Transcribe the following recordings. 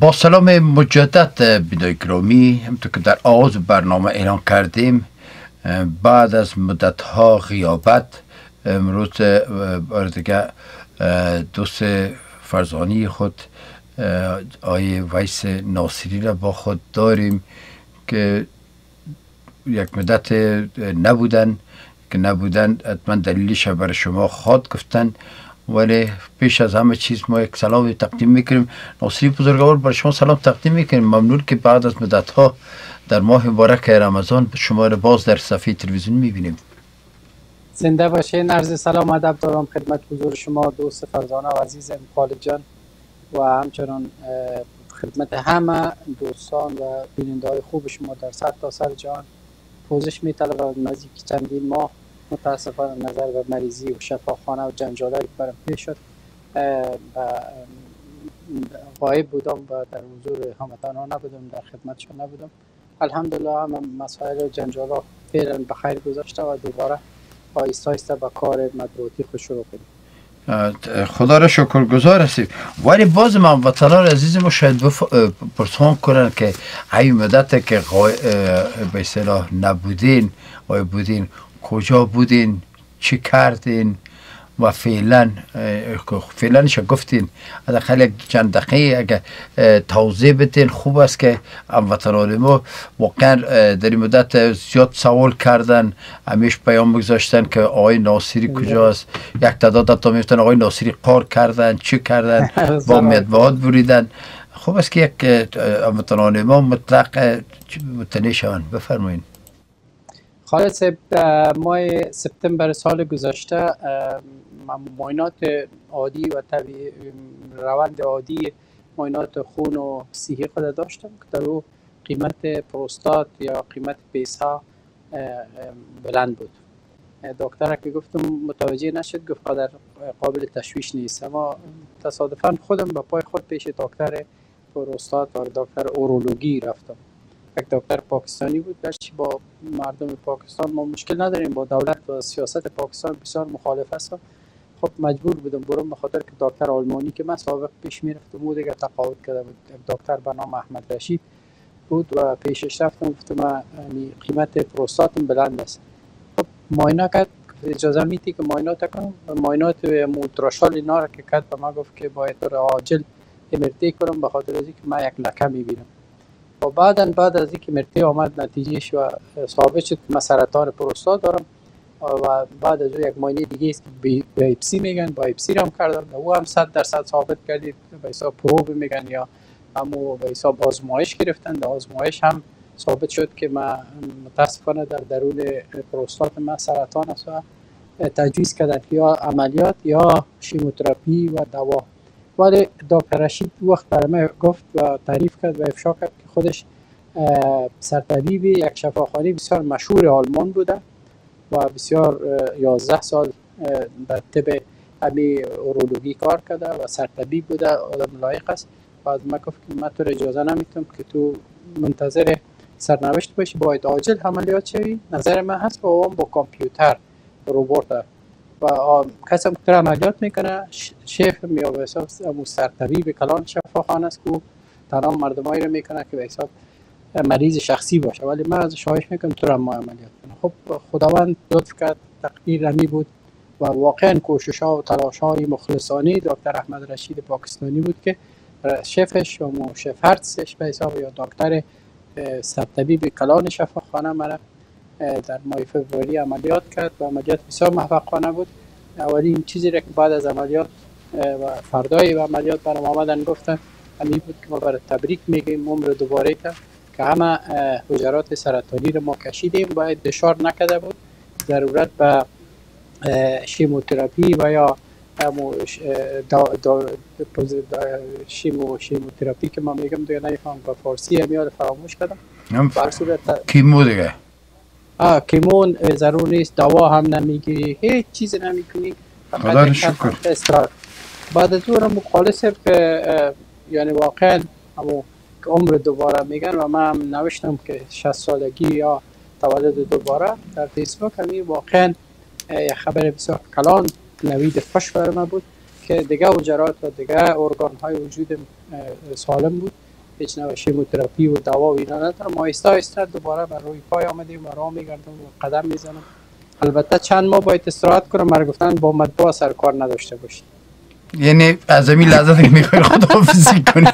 با سلام مجدد بیدای گرامی همطور که در آغاز برنامه اعلان کردیم بعد از مدت ها غیابت امروز بار دیگه دوست فرزانی خود آیه ویس ناصری را با خود داریم که یک مدت نبودن که نبودن حتما دلیلش برای شما خواد گفتن ولی پیش از همه چیز ما یک سلام تقدیم می‌کنیم. ناصری بزرگوار برای شما سلام تقدیم می‌کنیم. ممنون که بعد از مدت ها در ماه مبارک رمضان شما را باز در صفحه تلویزیون می‌بینیم. زنده باشین. عرض سلام ادب دارم خدمت حضور شما دوست فرزانه و عزیز خالد جان. و همچنان خدمت همه دوستان و بیننده خوب شما در سر تا سر جان پوزش می طلب نزدیک چندین ماه متاسفانه نظر به مریضی و شفاخانه و جنجالایی برم پیش شد. غایب بودم و در حضور همتان نبودم در خدمتشان نبودم. الحمدلله هم مسائل و جنجالا فعلا به خیر گذاشته و دوباره آیسته آیسته به کار مطبوعاتی خود شروع کنیم. خدا را شکر گذار هستیم ولی باز من وطنان عزیز ما شاید پرسان کنن که ای مدت که به اصطلاح نبودین آیا بودین کجا بودین؟ چی کردین؟ و فعلا فعلا گفتین؟ خیلی چند دقیقه اگه توضیح بتین خوب است که هموطنان ما واقعا در این مدت زیاد سوال کردن همیش پیام بگذاشتن که آقای ناصری کجاست؟ یک تعداد تا میفتن آقای ناصری قار کردن چی کردن؟ با مدبعات بریدن. خوب است که یک هموطنان ما مطلق متنی شوند. بفرمایید خالص ماه سپتامبر سال گذشته معاینات عادی و طبیعی روند عادی معاینات خون و سیحی خود داشتم که در او قیمت پروستات یا قیمت پیسا بلند بود. دکتر که گفتم متوجه نشد گفت قدر قابل تشویش نیست. اما تصادفا خودم به پای خود پیش دکتر پروستات و دکتر اورولوژی رفتم. یک دکتر پاکستانی بود گرچه با مردم پاکستان ما مشکل نداریم با دولت و سیاست پاکستان بسیار مخالف است. خب مجبور بودم برم به خاطر که دکتر آلمانی که من سابق پیش می‌رفتم او دیگه تقاعد کرده بود. دکتر به نام احمد رشید بود و پیشش رفتم گفتم یعنی قیمت پروستاتم بلند است. خب معاینه کرد اجازه میتی که معاینات کنم؟ معاینات موتراشال اینا را که کرد به ما گفت که باید عاجل امرتی کنم به خاطر اینکه من یک لکه می‌بینم. و بعدا بعد از اینکه مرتی آمد نتیجهش و ثابت شد که من سرطان پروستات دارم. و بعد از او یک ماینه دیگه است که بایپسی میگن. بایپسی هم کردم. و او هم صد درصد ثابت کردید. به حساب پروب میگن یا همو به حساب آزمایش گرفتن. در آزمایش هم ثابت شد که من متاسفانه در درون پروستات من سرطان است و تجویز کردن. یا عملیات یا شیموتراپی و دوا. ولی دکتر رشید وقت برای گفت و تعریف کرد و افشا کرد که خودش سرطبیب یک شفاخانه بسیار مشهور آلمان بوده و بسیار 11 سال در طب همی اورولوژی کار کرده و سرطبیب بوده آدم لایق است. و از من گفت که من تو اجازه نمی‌تونم که تو منتظر سرنوشت باشی. باید عاجل عملیات شوی. نظر من هست و اون با کامپیوتر روبوت و کسی که عملیات می‌کنه. شیف یا به حساب سرطبیب کلان شفاخانه است که تمام مردمایی رو می‌کنه که به حساب مریض شخصی باشه. ولی من از شایش می‌کنم تو ما عملیات کنم خب خداوند لطف کرد تقدیر رمی بود و واقعا کوشش ها و تلاش های مخلصانه دکتر احمد رشید پاکستانی بود که شفش و شف هرتسش به حساب یا دکتر سرطبیب کلان شفاخانه مرا در ماه فوریه عملیات کرد و عملیات بسیار موفقانه بود. اولین چیزی را که بعد از عملیات و فردای و عملیات برام آمدن گفتن همین بود که ما برای تبریک میگیم عمر دوباره کرد که همه حجرات سرطانی رو ما کشیدیم. باید دشار نکده بود. ضرورت به شیموتراپی و یا شیمو شیموتراپی که من میگم دیگه نمیفهم به فارسی میاد فراموش کردم. کیمو دیگه؟ کیمون ضرور نیست دوا هم نمی‌گیری هیچ چیز نمی‌کنی خدا شکر. بعد از اون مخالص یعنی واقعا که عمر دوباره میگن و من هم نوشتم که 60 سالگی یا تولد دوباره در فیسبوک. همی واقعا یک خبر بسیار کلان نوید خوش بر من بود که دیگه وجرات و دیگه ارگان های وجود سالم بود. هیچ نوع شیموتراپی و دوا و اینا. ندارم آهسته آهسته دوباره بر روی پای آمدیم و راه میگردم و قدم می‌زنم. البته چند ماه باید استراحت کنم مرا گفتن با مطبوع سر کار نداشته باشید یعنی از این لحظه که می‌خوای خداحافظی کنی؟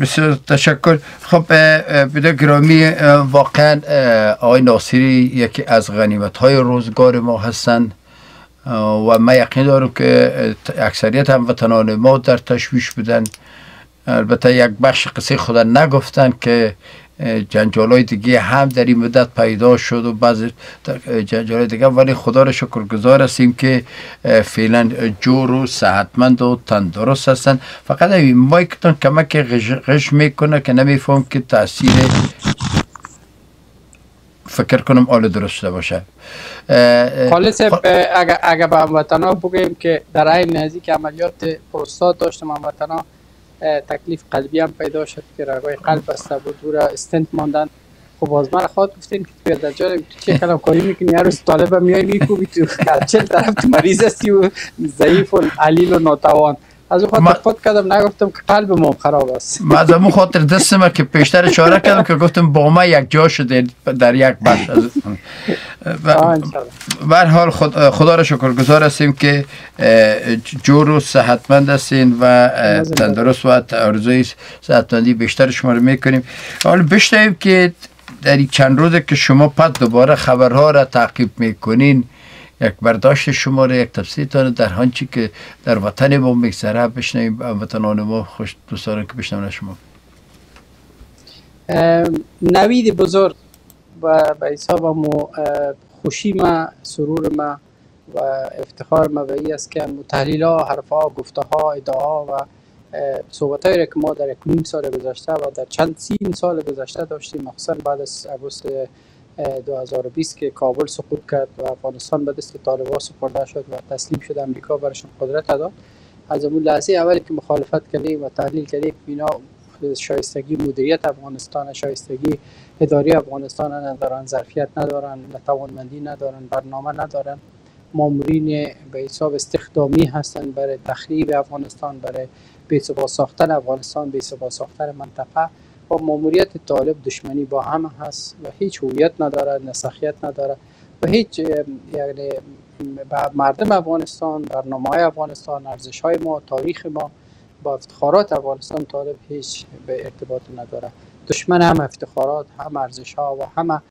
بسیار تشکر. خب بده گرامی واقعا آقای ناصری یکی از غنیمت های روزگار ما هستند و من یقین دارم که اکثریت هموطنان ما در تشویش بودن. البته یک بخش قصه خدا نگفتن که جنجال های دیگه هم در این مدت پیدا شد و بعض جنجال دیگه ولی خدا را شکر گذار هستیم که فعلا جور و صحتمند و تندرست هستن. فقط این مایکتان کمک غش, غش می‌کنه که نمیفهم که تاثیر فکر کنم آل درسته باشه. خالص اگر, اگر به هموطنا بگیم که در این نزدیک عملیات پروستات داشتم هموطنا تکلیف قلبی هم پیدا شد که رگای قلب بسته بود و استنت ماندن. خب باز من خواهد گفتین که در جای تو چه کلام کاری می‌کنی؟ هر روز طالب میای میکوبی تو چه طرف تو مریض هستی و ضعیف و علیل و ناتوان. از اون خاطر خود کردم نگفتم که قلب ما خراب است. من از اون خاطر دستم که پیشتر اشاره کردم که گفتم با ما یک جا شده در یک بخش بر حال خدا را شکر گذار هستیم که جور و صحتمند هستین و تندرست و ارزوی صحتمندی بیشتر شما رو می‌کنیم. حال بشنویم که در این چند روزه که شما پس دوباره خبرها را تعقیب می‌کنین یک برداشت شما را یک تفسیرتان در هانچی که در وطن ما میگذره بشنویم. وطنان ما خوش دوستان که بشنویم شما. نوید بزرگ و به حساب ما خوشی ما سرور ما و افتخار ما به است که تحلیل ها حرف ها گفته ها ادعا و صحبت هایی که ما در یک سال گذشته و در چند سین سال گذشته داشتیم مخصوصا بعد از اگست 2020 که کابل سقوط کرد و افغانستان به دست طالبان سپرده شد و تسلیم شد. امریکا برشون قدرت داد از اون لحظه اولی که مخالفت کردیم و تحلیل کردیم اینا شایستگی مدیریت افغانستان شایستگی اداری افغانستان ندارن ظرفیت ندارن توانمندی ندارن برنامه ندارن. مامورین به حساب استخدامی هستند برای تخریب افغانستان برای بی‌ثبات ساختن افغانستان بی‌ثبات ساختن منطقه. ماموریت طالب دشمنی با هم هست و هیچ هویت نداره نسخیت نداره و هیچ یعنی مردم افغانستان برنامه های افغانستان ارزش های ما تاریخ ما با افتخارات افغانستان طالب هیچ به ارتباط نداره دشمن هم افتخارات هم ارزش ها و هم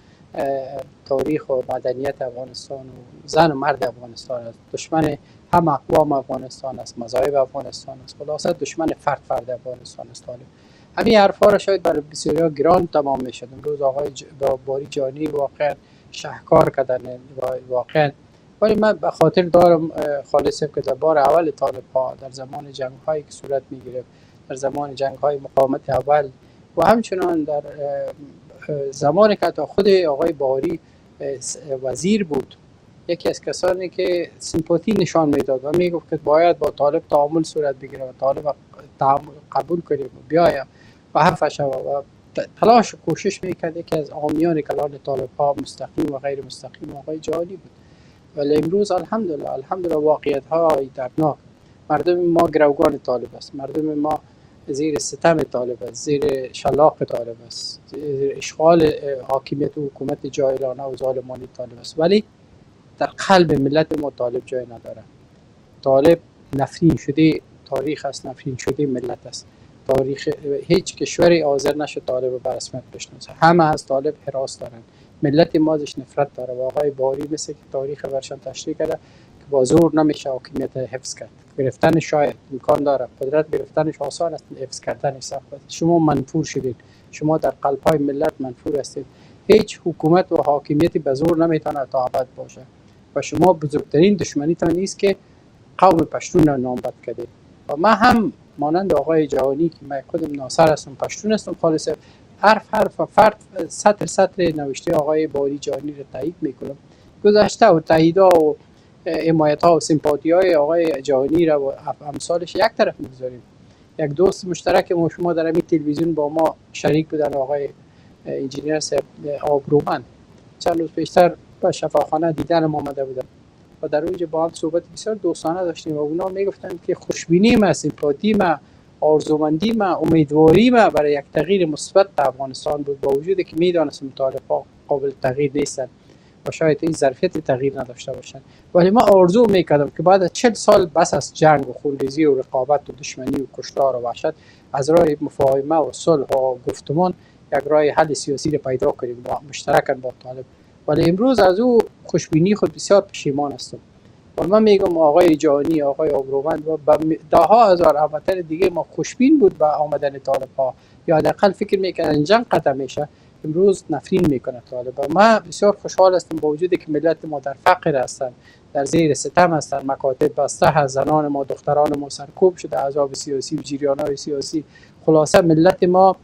تاریخ و مدنیت افغانستان و زن و مرد افغانستان است. دشمن هم اقوام افغانستان است مذاهب افغانستان است. خلاصه دشمن فرد فرد افغانستان است طالب. همین حرفا را شاید برای بسیاری گران تمام می‌شد. امروز آقای ج... باری جانی واقعا شهکار کردن واقعا. ولی من به خاطر دارم خالصم که در بار اول طالب ها در زمان جنگ هایی که صورت می در زمان جنگ های مقاومت اول و همچنان در زمانی که تا خود آقای باری وزیر بود یکی از کسانی که سیمپاتی نشان می‌داد و می‌گفت که باید با طالب تعامل صورت بگیره و طالب قبول کنیم بیایم. و حرفش و تلاش و کوشش می‌کرد. که از آمیان کلان طالب ها مستقیم و غیر مستقیم آقای جهانی بود. ولی امروز الحمدلله الحمدلله واقعیت های دردناک. مردم ما گروگان طالب است. مردم ما زیر ستم طالب است. زیر شلاق طالب است. زیر اشغال حاکمیت و حکومت جاهلانه و ظالمانی طالب است. ولی در قلب ملت ما طالب جای نداره. طالب نفرین شده تاریخ است نفرین شده ملت است. تاریخ هیچ کشوری حاضر نشد طالب به رسمیت بشناسه. همه از طالب حراس دارن. ملت ما ازش نفرت داره. و آقای باری مثل که تاریخ برشان تشریح کرده که با زور نمیشه حاکمیت حفظ کرد. گرفتن شاید امکان داره. قدرت گرفتنش آسان است. حفظ کردنش سخت شما منفور شدید. شما در قلب های ملت منفور هستید. هیچ حکومت و حاکمیتی به زور نمی‌تونه تا ابد باشه و شما بزرگترین دشمنیتان نیست که قوم پشتون را نامبد کردید. و ما هم مانند آقای جهانی که من خودم ناصر هستم پشتون هستم خالص حرف حرف و فرد سطر سطر نوشته آقای باری جهانی رو تایید می‌کنم. گذشته و تاییدا و حمایت ها و سیمپاتی های آقای جهانی را و امثالش یک طرف می‌گذاریم. یک دوست مشترک ما شما در همین تلویزیون با ما شریک بودن آقای انجینیر آبرومن چند روز پیشتر به شفاخانه دیدن ما آمده بودن و در اونجا با هم صحبت بسیار دوستانه داشتیم و اونا می‌گفتن که خوشبینی ما سیمپاتی ما آرزومندی ما امیدواری ما برای یک تغییر مثبت در افغانستان بود. با وجودی که می‌دانستم طالبان قابل تغییر نیستن و شاید این ظرفیت تغییر نداشته باشن ولی ما آرزو می‌کردم که بعد از 40 سال بس از جنگ و خونریزی و رقابت و دشمنی و کشتار و وحشت از راه مفاهمه و صلح و گفتمان یک راه حل سیاسی رو پیدا کنیم. با مشترکن با طالب. ولی امروز از او خوشبینی خود بسیار پشیمان هستم. و من میگم آقای جانی آقای آبرومند و ده ها هزار هموطن دیگه ما خوشبین بود به آمدن طالب ها یا حداقل فکر می‌کنن جنگ قطع میشه. امروز نفرین می‌کنه طالب. ما بسیار خوشحال هستم با وجودی که ملت ما در فقر هستن در زیر ستم هستن مکاتب بسته هست زنان ما دختران ما سرکوب شده عذاب سیاسی و جریان های سیاسی. خلاصه ملت ما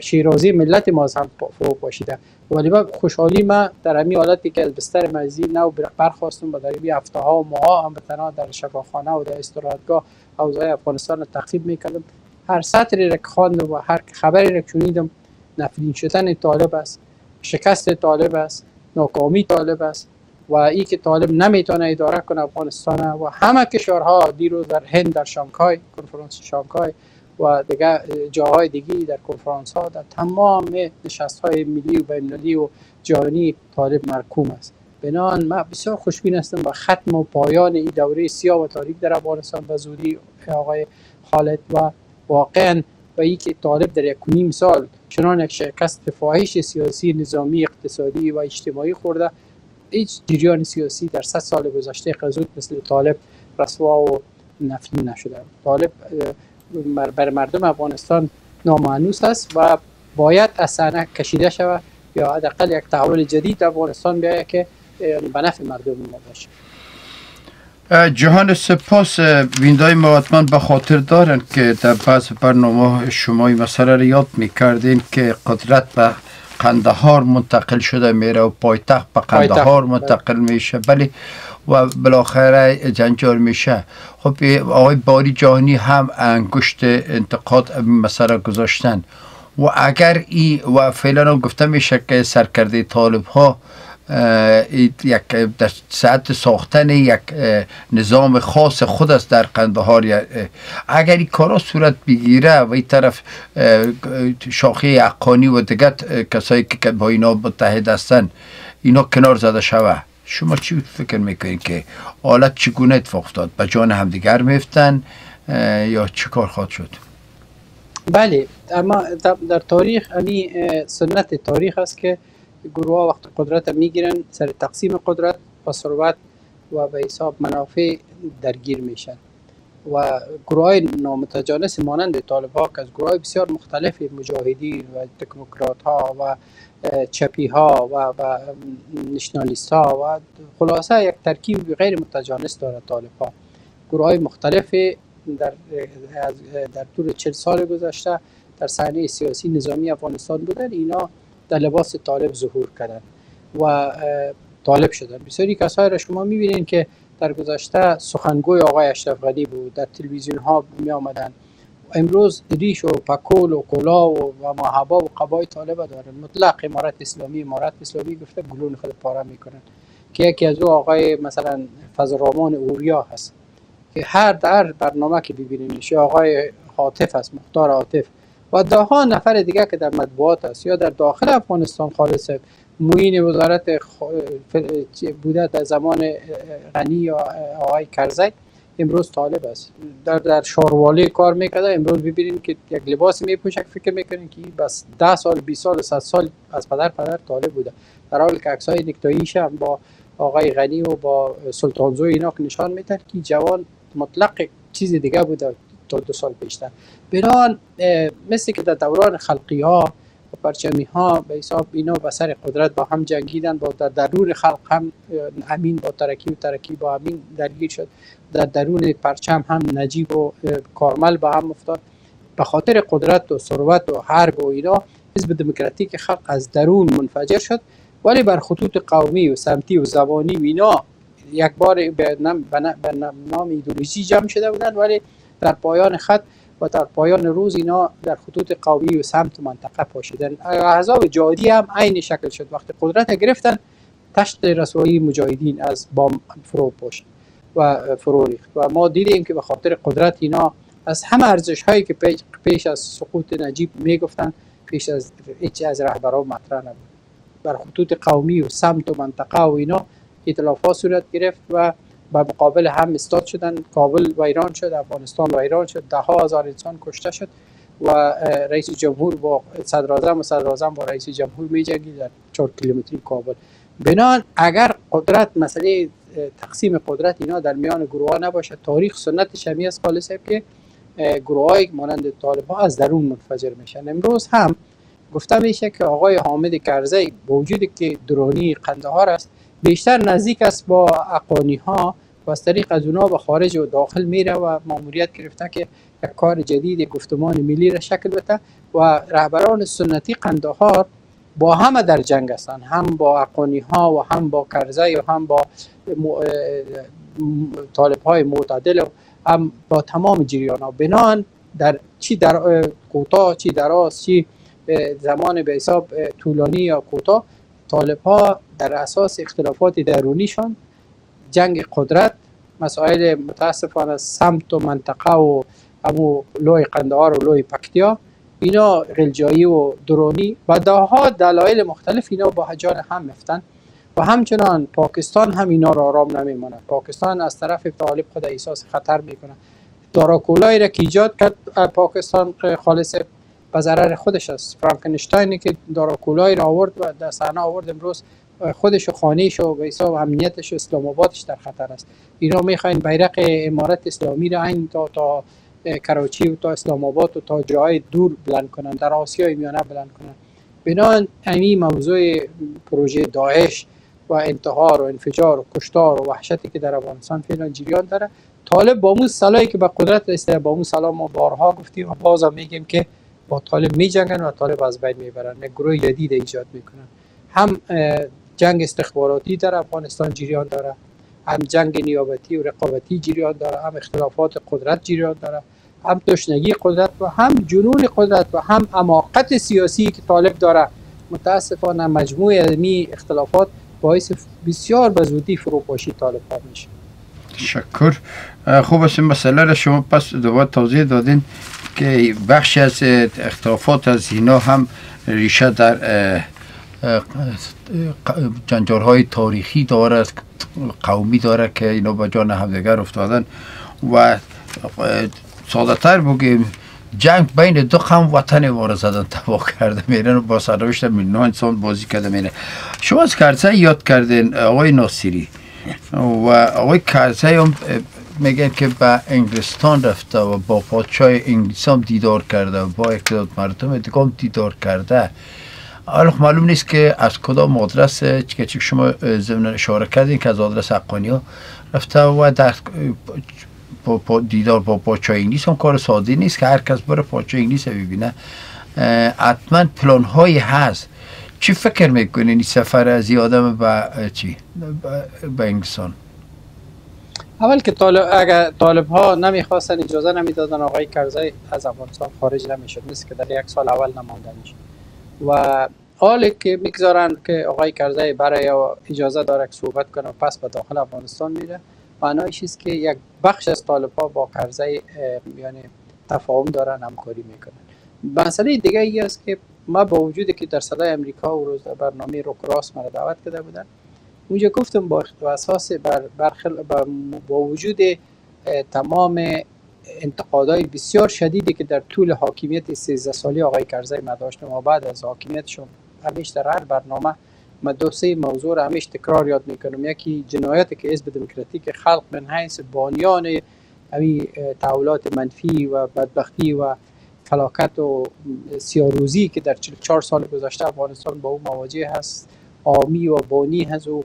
شیرازی ملت ما هم فرو پاشیده. ولی با خوشحالی ما در همین حالتی که از بستر مرزی نو برخواستم و در این هفته ها و ماه هم بتنا در شفاخانه و در استراحتگاه اوضاع افغانستان را تقسیم می‌کردم. هر سطری را خواندم و هر خبری را شنیدم نفرین شدن طالب است شکست طالب است ناکامی طالب است و ای که طالب نمی‌تونه اداره کنه افغانستان و همه کشورها دیروز در هند در شانگهای کنفرانس شانگهای و دیگه جاهای دیگی در کنفرانس ها در تمام نشست های ملی و بینالمللی و جهانی طالب مرکوم است. بنان ما بسیار خوشبین هستم با ختم و پایان این دوره سیاه و تاریک در افغانستان به زودی آقای خالد و واقعا و ای که طالب در یک نیم سال چنان یک شکست فاحش سیاسی نظامی اقتصادی و اجتماعی خورده هیچ جریان سیاسی در صد سال گذشته قزود مثل طالب رسوا و نفی نشده. طالب بر مردم افغانستان نامانوس است و باید از صحنه کشیده شود یا حداقل یک تحول جدید در افغانستان بیاید که به نفع مردم ما باشه. جهان سپاس ویندای ما به خاطر دارن که در بعض برنامه شما این مسئله را یاد می‌کردین که قدرت به قندهار منتقل شده میره و پایتخت به قندهار منتقل میشه. ولی و بالاخره جنجال میشه. خب آقای باری جهانی هم انگشت انتقاد مسئله گذاشتن. و اگر ای و فعلا گفته میشه که سرکرده طالب ها یک در ساعت ساختن یک نظام خاص خود است در قندهار. اگر این کارا صورت بگیره و این طرف شاخه اقانی و دیگر کسایی که با اینا متحد هستن اینا کنار زده شوه. شما چی فکر می‌کنید که حالت چگونه اتفاق افتاد؟ به جان همدیگر میفتن یا چه کار خواهد شد؟ بله اما در تاریخ یعنی سنت تاریخ است که گروه وقت قدرت می‌گیرن سر تقسیم قدرت و ثروت و به حساب منافع درگیر میشن. و گروه های نامتجانس مانند طالب ها که از گروه بسیار مختلف مجاهدین و تکنوکرات ها و چپی ها و, و نشنالیست ها و خلاصه یک ترکیب غیر متجانس داره طالب ها گروه های مختلف در, در طول چل سال گذشته در صحنه سیاسی نظامی افغانستان بودن. اینا در لباس طالب ظهور کردن و طالب شدن. بسیاری کسایی را شما می‌بینید که در گذشته سخنگوی آقای اشرف غنی بود در تلویزیون ها می آمدن امروز ریش و پکول و کلا و, و محبا و قبای طالب دارن. مطلق امارت اسلامی امارت اسلامی گفته گلون خود پاره می‌کنن. که یکی از او آقای مثلا فضل اوریا هست که هر در برنامه که ببینینش آقای حاطف است مختار حاطف و ده نفر دیگه که در مطبوعات است یا در داخل افغانستان خالص موین وزارت بوده در زمان غنی یا آقای کرزی. امروز طالب است. در در شاروالی کار می‌کرده امروز ببینیم که یک لباس میپوشه فکر می‌کنین که بس 10 سال 20 سال 100 سال از پدر پدر طالب بوده. در حالی که عکسای نکتاییش هم با آقای غنی و با سلطانزو اینا نشان میدن که جوان مطلق چیز دیگه بوده تا دو سال پیشتر. بنان مثل که در دوران خلقی ها پرچمی ها به حساب اینا و سر قدرت با هم جنگیدن با در درون خلق هم امین با ترکی و ترکی با امین درگیر شد. در درون پرچم هم نجیب و کارمل با هم افتاد. به خاطر قدرت و ثروت و حرب و اینا حزب دموکراتیک خلق از درون منفجر شد. ولی بر خطوط قومی و سمتی و زبانی و اینا یک بار به نام ایدولوژی جمع شده بودن ولی در پایان خط و در پایان روز اینا در خطوط قومی و سمت منطقه پاشیدن. احزاب جادی هم عین شکل شد. وقتی قدرت گرفتن تشت رسوایی مجاهدین از بام فرو پشت و فرو ریخت. و ما دیدیم که به خاطر قدرت اینا از همه ارزش هایی که پیش از سقوط نجیب می‌گفتن پیش از هیچ از رهبران مطرح نبود. بر خطوط قومی و سمت و منطقه و اینا اطلافات صورت گرفت و بر مقابل هم استاد شدن کابل ویران شد افغانستان ویران شد ده ها هزار انسان کشته شد و رئیس جمهور با صدر و صدر با رئیس جمهور می جنگید در 4 کیلومتری کابل. بنان اگر قدرت مسئله تقسیم قدرت اینا در میان گروه ها نباشه تاریخ سنت شمی از خالص که گروه های مانند طالب ها از درون منفجر میشن. امروز هم گفته میشه که آقای حامد کرزی با وجود که درونی قندهار است بیشتر نزدیک است با اقانی ها و از طریق از اونا به خارج و داخل میره و ماموریت گرفته که یک کار جدید گفتمان ملی را شکل بده و رهبران سنتی قندهار با همه در جنگ هستند. هم با اقانی ها و هم با کرزی و هم با طالب های معتدل و هم با تمام جریان ها بنان در چی در کوتاه چی دراز چی زمان به حساب طولانی یا کوتاه طالب ها در اساس اختلافات درونیشان جنگ قدرت مسائل متاسفانه سمت و منطقه و امو لوی قندهار و لوی پکتیا اینا غلجایی و درونی و داها دلایل مختلف اینا با هجان هم میفتن و همچنان پاکستان هم اینا را آرام نمیماند. پاکستان از طرف طالب خود احساس خطر می‌کنه. داراکولایی را که ایجاد کرد پاکستان خالص به ضرر خودش است. فرانکنشتاینی که داراکولایی را آورد و در صحنه آورد امروز خودش و خانهش و حساب امنیتش و اسلام آبادش در خطر است. اینا می‌خواین بیرق امارت اسلامی را این تا تا کراچی و تا اسلام آباد و تا جای دور بلند کنن در آسیای میانه بلند کنن بنابراین این موضوع پروژه داعش و انتحار و انفجار و کشتار و وحشتی که در افغانستان فعلا جریان داره طالب با اون سلایی که به قدرت رسیده با اون سلا ما بارها گفتیم و بازم میگیم که با طالب میجنگن و طالب از بین می‌برن. یک گروه جدید ایجاد می‌کنن. هم جنگ استخباراتی در افغانستان جریان داره هم جنگ نیابتی و رقابتی جریان داره هم اختلافات قدرت جریان داره هم تشنگی قدرت و هم جنون قدرت و هم اماقت سیاسی که طالب داره. متاسفانه مجموع می اختلافات باعث بسیار به زودی فروپاشی طالب ها میشه. تشکر خوب است این مسئله را شما پس دوباره توضیح دادین. که بخشی از اختلافات از اینا هم ریشه در جنجال های تاریخی دارد قومی داره که اینا به جان همدیگر افتادن و ساده تر بگیم جنگ بین دو قوم وطن ما زدن تباه کرده میرن و با سرنوشت میلیون انسان بازی کرده میره. شما از کرزی یاد کردین آقای ناصری و آقای کرزی هم میگن که به انگلستان رفته و با پادشاه انگلیس دیدار کرده و با اقتداد مردم دیگه دیدار کرده. حالا معلوم نیست که از کدام آدرس که شما ضمن اشاره کردین که از آدرس حقانی رفته و در دیدار با پاچای انگلیس هم کار ساده نیست که هر کس بره پاچای انگلیس ببینه. حتما پلان هایی هست. چی فکر می‌کنین؟ این سفر از آدم به چی؟ به انگلستان اول که طالب اگر طالب ها نمی‌خواستن اجازه نمی‌دادن آقای کرزی از افغانستان خارج نمی‌شد. مثل که در یک سال اول نمانده و حالی که می‌گذارن که آقای کرزی برای اجازه داره که صحبت کنه پس به داخل افغانستان میره. معنایش است که یک بخش از طالب ها با کرزی یعنی تفاهم دارن همکاری می‌کنن. مسئله دیگه ای است که ما با وجودی که در صدای امریکا و روز برنامه روکراس مرا دعوت کرده بودن اونجا گفتم با اساس بر, برخل با وجود تمام انتقادهای بسیار شدیدی که در طول حاکمیت 13 سالی آقای کرزی ما داشتم و بعد از حاکمیتشون همیشه در هر برنامه ما دو سه موضوع را همیشه تکرار یاد می‌کنم. یکی جنایت که حزب دموکراتیک خلق من حیث بانیان امی تحولات منفی و بدبختی و فلاکت و سیاروزی که در 44 سال گذشته افغانستان با او مواجه هست آمی و بانی هست و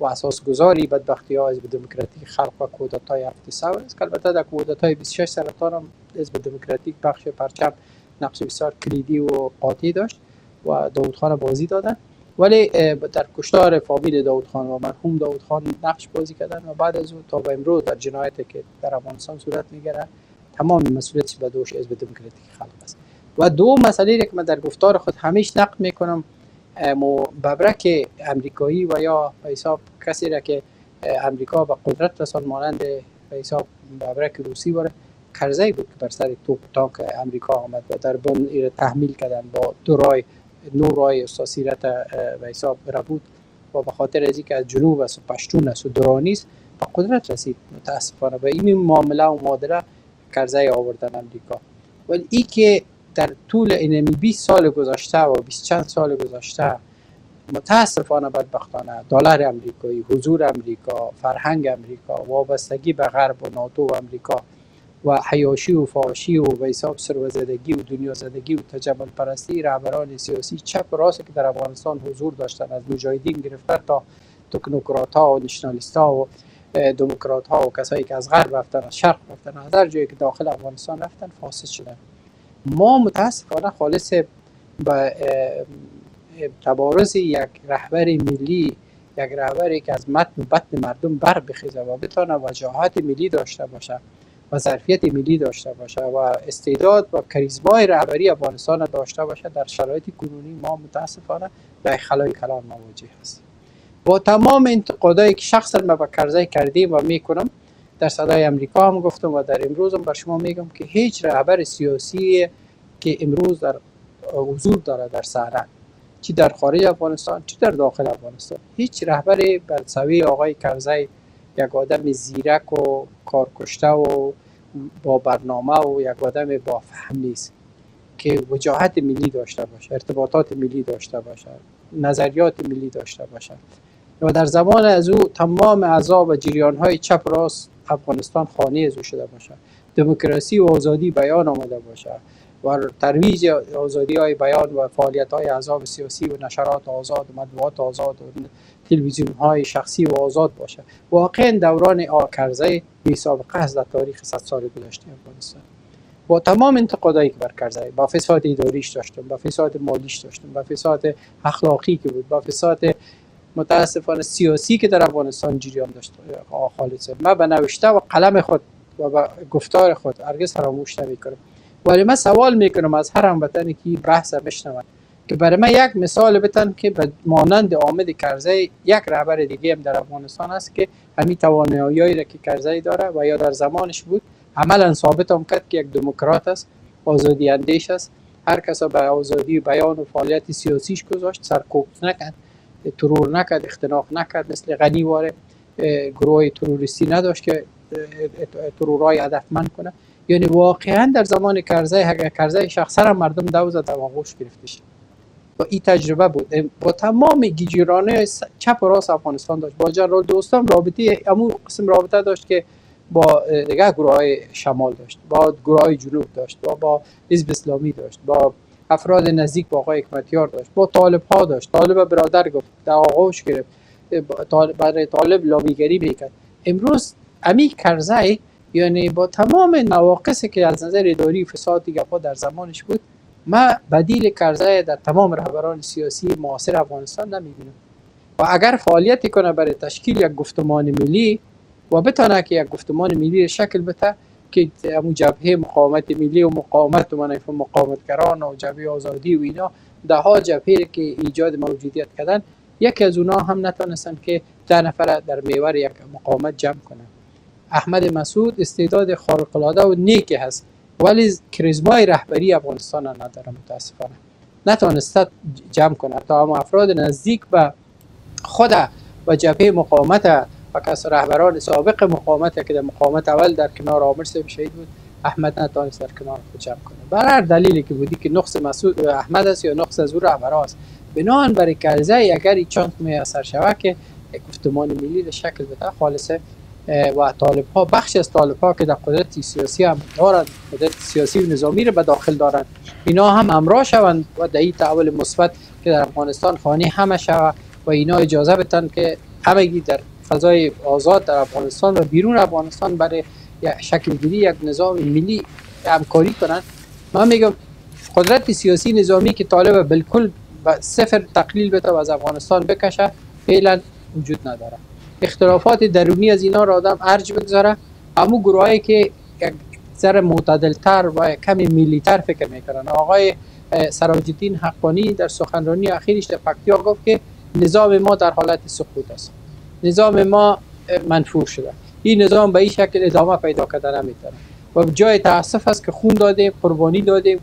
و اساس گذاری بدبختی ها حزب دموکراتیک خلق و کودتای هفت سور است. که البته در کودتای 26 سرطان هم حزب دموکراتیک بخش پرچم نقش بسیار کلیدی و قاطی داشت و داود خان بازی دادن. ولی در کشتار فامیل داود خان و مرحوم داود خان نقش بازی کردن و بعد از اون تا به امروز در جنایتی که در افغانستان صورت می‌گیره تمام مسئولیتش به دوش حزب دموکراتیک خلق است. و دو مسئله که من در گفتار خود همیش نقد می‌کنم ببرک امریکایی و یا حساب کسی را که امریکا به قدرت رسان مانند به حساب ببرک روسی باره کرزی بود که بر سر توپ تانک امریکا آمد و در بن تحمیل کردن با دو رای نو رای استاسیرت به حساب بود و به خاطر از که از جنوب است و پشتون است و درانی است به قدرت رسید. متاسفانه. و این معامله و مادره کرزی آوردن امریکا. ولی ای که در طول این 20 سال گذشته و 20 چند سال گذشته متاسفانه بدبختانه دلار امریکایی حضور امریکا فرهنگ امریکا وابستگی به غرب و ناتو و امریکا و حیاشی و فاشی و به حساب زدگی و دنیا زدگی و تجمل پرستی رهبران سیاسی چپ و راست که در افغانستان حضور داشتن از مجاهدین گرفته تا تکنوکرات ها و نشنالیست ها و دموکرات ها و کسایی که از غرب رفتن از شرق رفتن از هر جایی که داخل افغانستان رفتن فاسد شدن. ما متاسفانه خالص به تبارز یک رهبر ملی یک رهبری که از متن و بطن مردم بر بخیزه و بتانه وجاهت ملی داشته باشه و ظرفیت ملی داشته باشه و استعداد و کریزمای رهبری افغانستان داشته باشه در شرایط کنونی ما متاسفانه به خلای کلان مواجه هستیم. با تمام انتقادایی که شخصا ما به کرزی کردیم و می‌کنم در صدای امریکا هم گفتم و در امروز هم بر شما میگم که هیچ رهبر سیاسی که امروز در حضور داره در صحنه چی در خارج افغانستان چی در داخل افغانستان هیچ رهبری بر آقای کرزی یک آدم زیرک و کارکشته و با برنامه و یک آدم با فهم نیست که وجاهت ملی داشته باشه ارتباطات ملی داشته باشه نظریات ملی داشته باشه. و در زمان از او تمام عذاب و جریان های چپ راست افغانستان خانه از شده باشه. دموکراسی و آزادی بیان آمده باشه. و ترویج آزادی های بیان و فعالیت های احزاب سیاسی و نشرات آزاد و مطبوعات آزاد و تلویزیون های شخصی و آزاد باشه. واقعا دوران آکرزه بی سابقه است در تاریخ 100 سال گذشته افغانستان. با تمام انتقادایی که بر کرزی با فساد اداریش داشتم با فساد مالیش داشتم با فساد اخلاقی که بود با فساد متاسفانه سیاسی که در افغانستان جریان داشت. خالصه من به نوشته و قلم خود و به گفتار خود هرگز فراموش نمی‌کنم. ولی من سوال می‌کنم از هر هموطنی که بحث بشنون که برای من یک مثال بتن که به مانند آمد کرزی یک رهبر دیگه هم در افغانستان است که همین توانایی را که کرزی داره و یا در زمانش بود عملا ثابت هم کرد که یک دموکرات است آزادی اندیش است. هر کس به آزادی بیان و فعالیت سیاسیش گذاشت سرکوب نکرد. ترور نکرد اختناق نکرد مثل غنی واره گروه تروریستی نداشت که ترورای هدفمند کنه. یعنی واقعا در زمان کرزی اگر کرزی شخصا مردم دوز در آغوش گرفتش با این تجربه بود. با تمام گیجیرانه چپ و راست افغانستان داشت. با جنرال دوستان رابطه امو قسم رابطه داشت که با دیگه گروه های شمال داشت. با گروه های جنوب داشت. با با حزب اسلامی داشت. با افراد نزدیک با آقای حکمتیار داشت با طالب ها داشت. طالب برادر گفت در آغوش گرفت برای طالب لابیگری می‌کرد امروز امی کرزی یعنی با تمام نواقصی که از نظر اداری فساد دیگه در زمانش بود ما بدیل کرزی در تمام رهبران سیاسی معاصر افغانستان نمی‌بینم. و اگر فعالیتی کنه برای تشکیل یک گفتمان ملی و بتانه که یک گفتمان ملی شکل بده که همون جبهه مقاومت ملی و مقاومت و منعف مقاومتگران و جبهه آزادی و اینا ده ها جبهه که ایجاد موجودیت کردن یکی از اونا هم نتونستن که ده نفر در میور یک مقاومت جمع کنن. احمد مسعود استعداد خارق العاده و نیکی هست ولی کریزمای رهبری افغانستان نداره متاسفانه. نتونسته جمع کنه. تا هم افراد نزدیک به خود و جبهه مقاومت و کس رهبران سابق مقاومت که در مقاومت اول در کنار عامر شهید بود احمد نتونست در کنار خود جمع کنه. بر هر دلیلی که بودی که نقص مسعود احمد است یا نقص از او رهبر است. بنان برای کرزه اگر چند اثر شود که گفتمان ملی شکل بده خالصه و طالب ها بخش از طالب ها که در قدرت سیاسی هم دارند قدرت سیاسی و نظامی رو به داخل دارند. اینا هم امرا شوند و در این تحول مثبت که در افغانستان خانه همه شود و اینا اجازه بتن که همگی در فضای آزاد در افغانستان و بیرون افغانستان برای شکل گیری یک نظام ملی همکاری کنند. من میگم قدرت سیاسی نظامی که طالب بالکل صفر تقلیل بده و از افغانستان بکشه فعلا وجود نداره. اختلافات درونی از اینا را آدم ارج بگذاره. همو گروهایی که یک ذره معتدل تر و کمی ملی تر فکر می‌کنن. آقای سراج الدین حقانی در سخنرانی اخیرش در پکتیا گفت که نظام ما در حالت سقوط است. نظام ما منفور شده. این نظام به این شکل ادامه پیدا کرده نمی‌تونه. و جای تاسف است که خون دادیم قربانی دادیم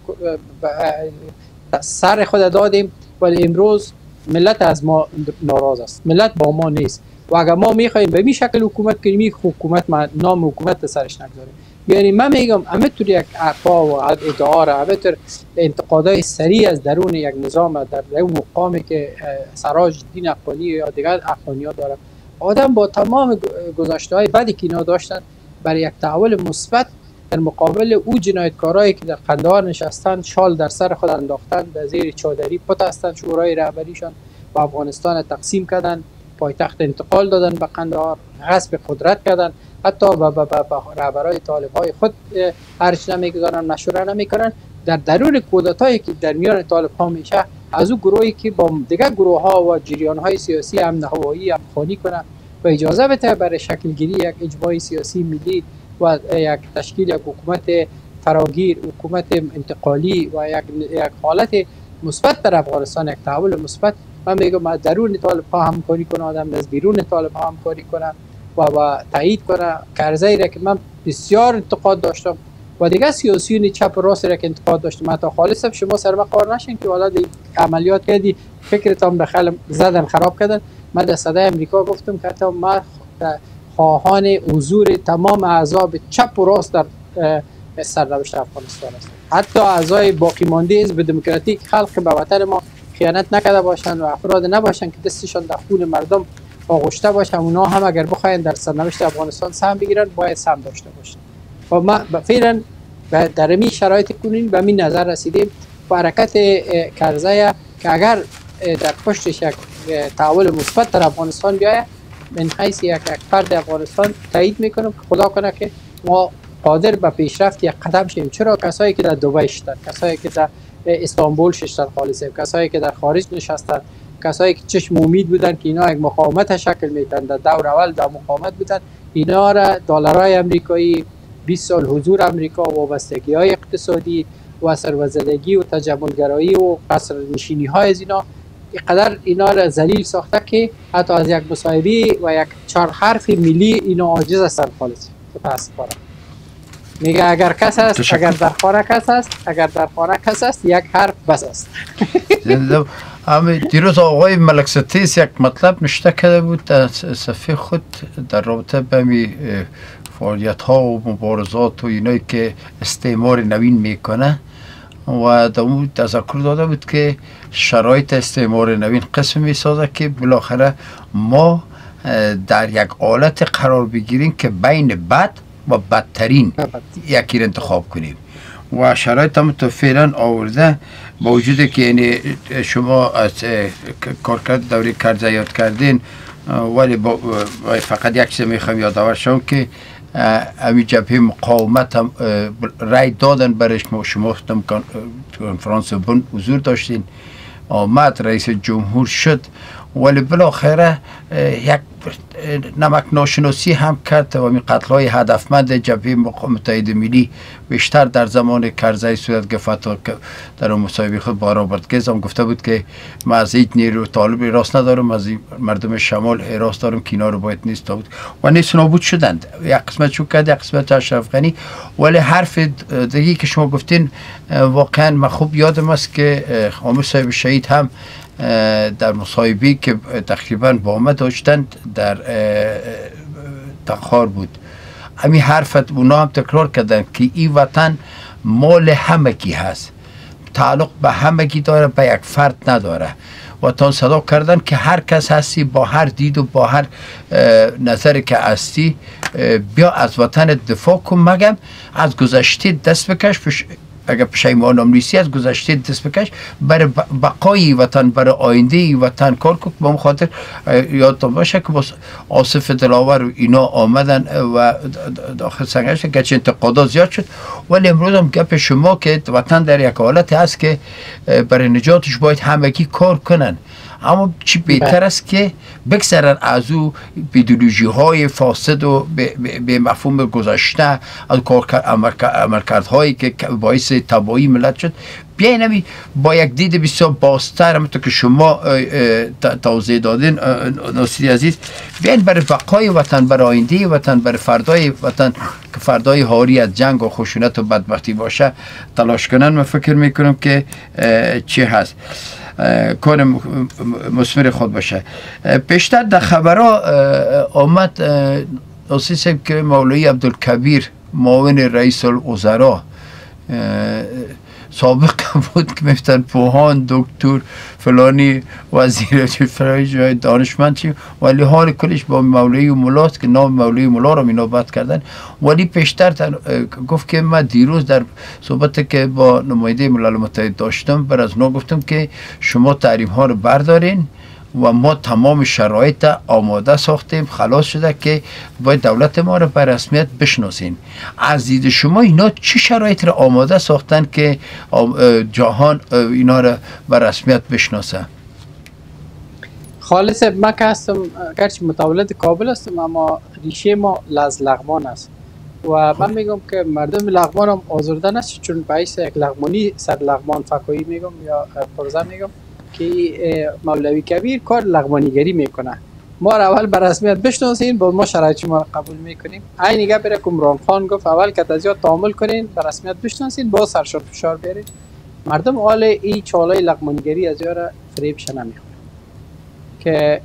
سر خود دادیم. ولی امروز ملت از ما ناراض است. ملت با ما نیست. و اگر ما می‌خوایم به این شکل حکومت کنیم حکومت ما نام حکومت سرش نگذاریم یعنی من میگم همه طور یک عرفا و ادعا را همه طور انتقادای سریع از درون یک نظام در اون مقامی که سراج دین افغانی یا دیگر افغانی ها داره آدم با تمام گذاشته های بدی که اینا داشتن برای یک تحول مثبت در مقابل او جنایتکارایی که در قندهار نشستن شال در سر خود انداختن به زیر چادری پت هستند شورای رهبریشان و افغانستان تقسیم کردن پایتخت انتقال دادن به قندهار غصب قدرت کردن. حتی به رهبرای طالب های خود هرچ نمی‌گذارن مشوره نمی‌کنن. در درون کودتایی که در میان طالب ها میشه از او گروهی که با دیگر گروه ها و جریان های سیاسی امن هوایی خانی کنه و اجازه بده برای شکل گیری یک اجماع سیاسی ملی و یک تشکیل یک حکومت فراگیر حکومت انتقالی و یک, یک حالت مثبت در افغانستان یک تحول مثبت. من میگم درون طالب ها همکاری کنه آدم از بیرون طالب ها همکاری کنه و با تایید کنه کرزی را که من بسیار انتقاد داشتم و دیگه سیاسیون چپ و راست را که انتقاد داشتم حتی خالص شما سر قرار نشین که حالا عملیات کردی فکرت هم دخل زدن خراب کردن. من در صدای امریکا گفتم که حتی ما خواهان حضور تمام اعضاب چپ و راست در سرنوشت افغانستان است. حتی اعضای باقی مانده حزب دموکراتیک خلق به وطن ما خیانت نکرده باشند و افراد نباشند که دستشان در خون مردم آغشته باشن اونا هم اگر بخواین در سرنوشت افغانستان سهم بگیرن باید سهم داشته باشن. و ما فعلا در این شرایط کنین به این نظر رسیدیم. و حرکت کرزه که اگر در پشتش یک تحول مثبت در افغانستان بیاید من حیث یک فرد افغانستان تایید می‌کنم که خدا کنه که ما قادر به پیشرفت یک قدم شیم چرا؟ کسایی که در دبی شدن کسایی که در استانبول ششتن خالصه کسایی که در خارج نشستن کسایی که چشم امید بودن که اینا یک مقاومت شکل میتن در دور اول در مقاومت بودن اینا را دلارای امریکایی 20 سال حضور امریکا وابستگی های اقتصادی و سروزدگی و تجملگرایی و قصر نشینی های از اینا اینقدر اینا را ذلیل ساخته که حتی از یک مصاحبه و یک چهار حرف ملی اینا عاجز هستند خالص. متاسفانه میگه اگر کس است اگر در خانه کس است اگر در خانه کس است یک حرف بس است. همه دیروز آقای ملک ستیس یک مطلب نشته کرده بود در صفحه خود در رابطه به می فعالیت ها و مبارزات و اینایی که استعمار نوین می‌کنه. و در اون تذکر داده بود که شرایط استعمار نوین قسم می سازه که بالاخره ما در یک حالت قرار بگیریم که بین بد و بدترین یکی انتخاب کنیم. و شرایط هم تو فعلا آورده با وجود که یعنی شما از کارکرد دوری کرده یاد کردین. ولی فقط یک چیز می‌خوام یادآور شم که امی جبهه مقاومت هم رای دادن برش ما شما کنفرانس بن حضور داشتین. آمد رئیس جمهور شد. ولی بالاخره یک نمک ناشناسی هم کرد و می قتل های هدفمند جبهه متحد ملی بیشتر در زمان کرزی صورت گفت در اون مصاحبه خود با رابرت گز هم گفته بود که ما از هیچ نیرو طالب راست ندارم از مردم شمال راست دارم که اینا رو باید نیست بود. و نیست نابود شدند. یک قسمت چون کرد یک قسمت اشرف غنی. ولی حرف دیگه که شما گفتین واقعا من خوب یادم است که خامس صاحب شهید هم در مصاحبه که تقریبا با ما داشتند در تخار بود. همین حرفت اونا هم تکرار کردن که این وطن مال همگی هست. تعلق به همگی داره به یک فرد نداره. و تان صدا کردن که هر کس هستی با هر دید و با هر نظر که هستی بیا از وطن دفاع کن. مگم از گذشته دست بکش اگر پشیمان هم نیستی از گذشته دست بکش. برای بقای وطن برای آینده وطن کار کن به خاطر یادتان باشه که آصف دلاور اینا آمدن و داخل سنگش گرچه انتقادات زیاد شد. ولی امروز هم گپ شما که وطن در یک حالت هست که برای نجاتش باید همگی کار کنن. اما چی بهتر بله. است که بگذرن از او ایدئولوژی های فاسد و به مفهوم گذاشته از عملکردهایی که باعث تبایی ملت شد. بیاین نمی با یک دید بسیار باستر همونطور که شما توضیح دادین ناصری عزیز بیاین برای بقای وطن برای آینده وطن برای فردای وطن که فردای حاری از جنگ و خشونت و بدبختی باشه تلاش کنن. من فکر می‌کنم که چی هست؟ کار مسمر خود باشه. پیشتر در خبرها آمد ناصری که مولوی عبدالکبیر معاون رئیس الوزراء سابق بود که میفتن پوهان دکتر فلانی وزیر فرای جای دانشمند چی؟ ولی حال کلش با مولوی ملاست که نام مولوی ملا رو می کردن. ولی پیشتر گفت که من دیروز در صحبت که با نماینده ملل متحد داشتم بر از نو گفتم که شما تعریم ها رو بردارین. و ما تمام شرایط آماده ساختیم خلاص شده که باید دولت ما رو به رسمیت بشناسیم از دید شما اینا چه شرایط رو آماده ساختن که جهان اینا رو به رسمیت بشناسه؟ خالص من که هستم گرچه متولد کابل هستم اما ریشه ما لز لغمان است. و من میگم که مردم لغمان هم آزرده نست چون باعث یک لغمانی سر لغمان فکایی میگم یا پرزه میگم. که مولوی کبیر کار لغمانیگری می‌کنه. ما را اول به رسمیت بشناسین با ما شرایط شما قبول می‌کنیم. این نگه بره کمران خان گفت اول که تزیاد تعامل کنین به رسمیت بشناسین با سرشار فشار بیارین. مردم حال این چالای لغمانیگری از یاره فریب نمی‌خوره که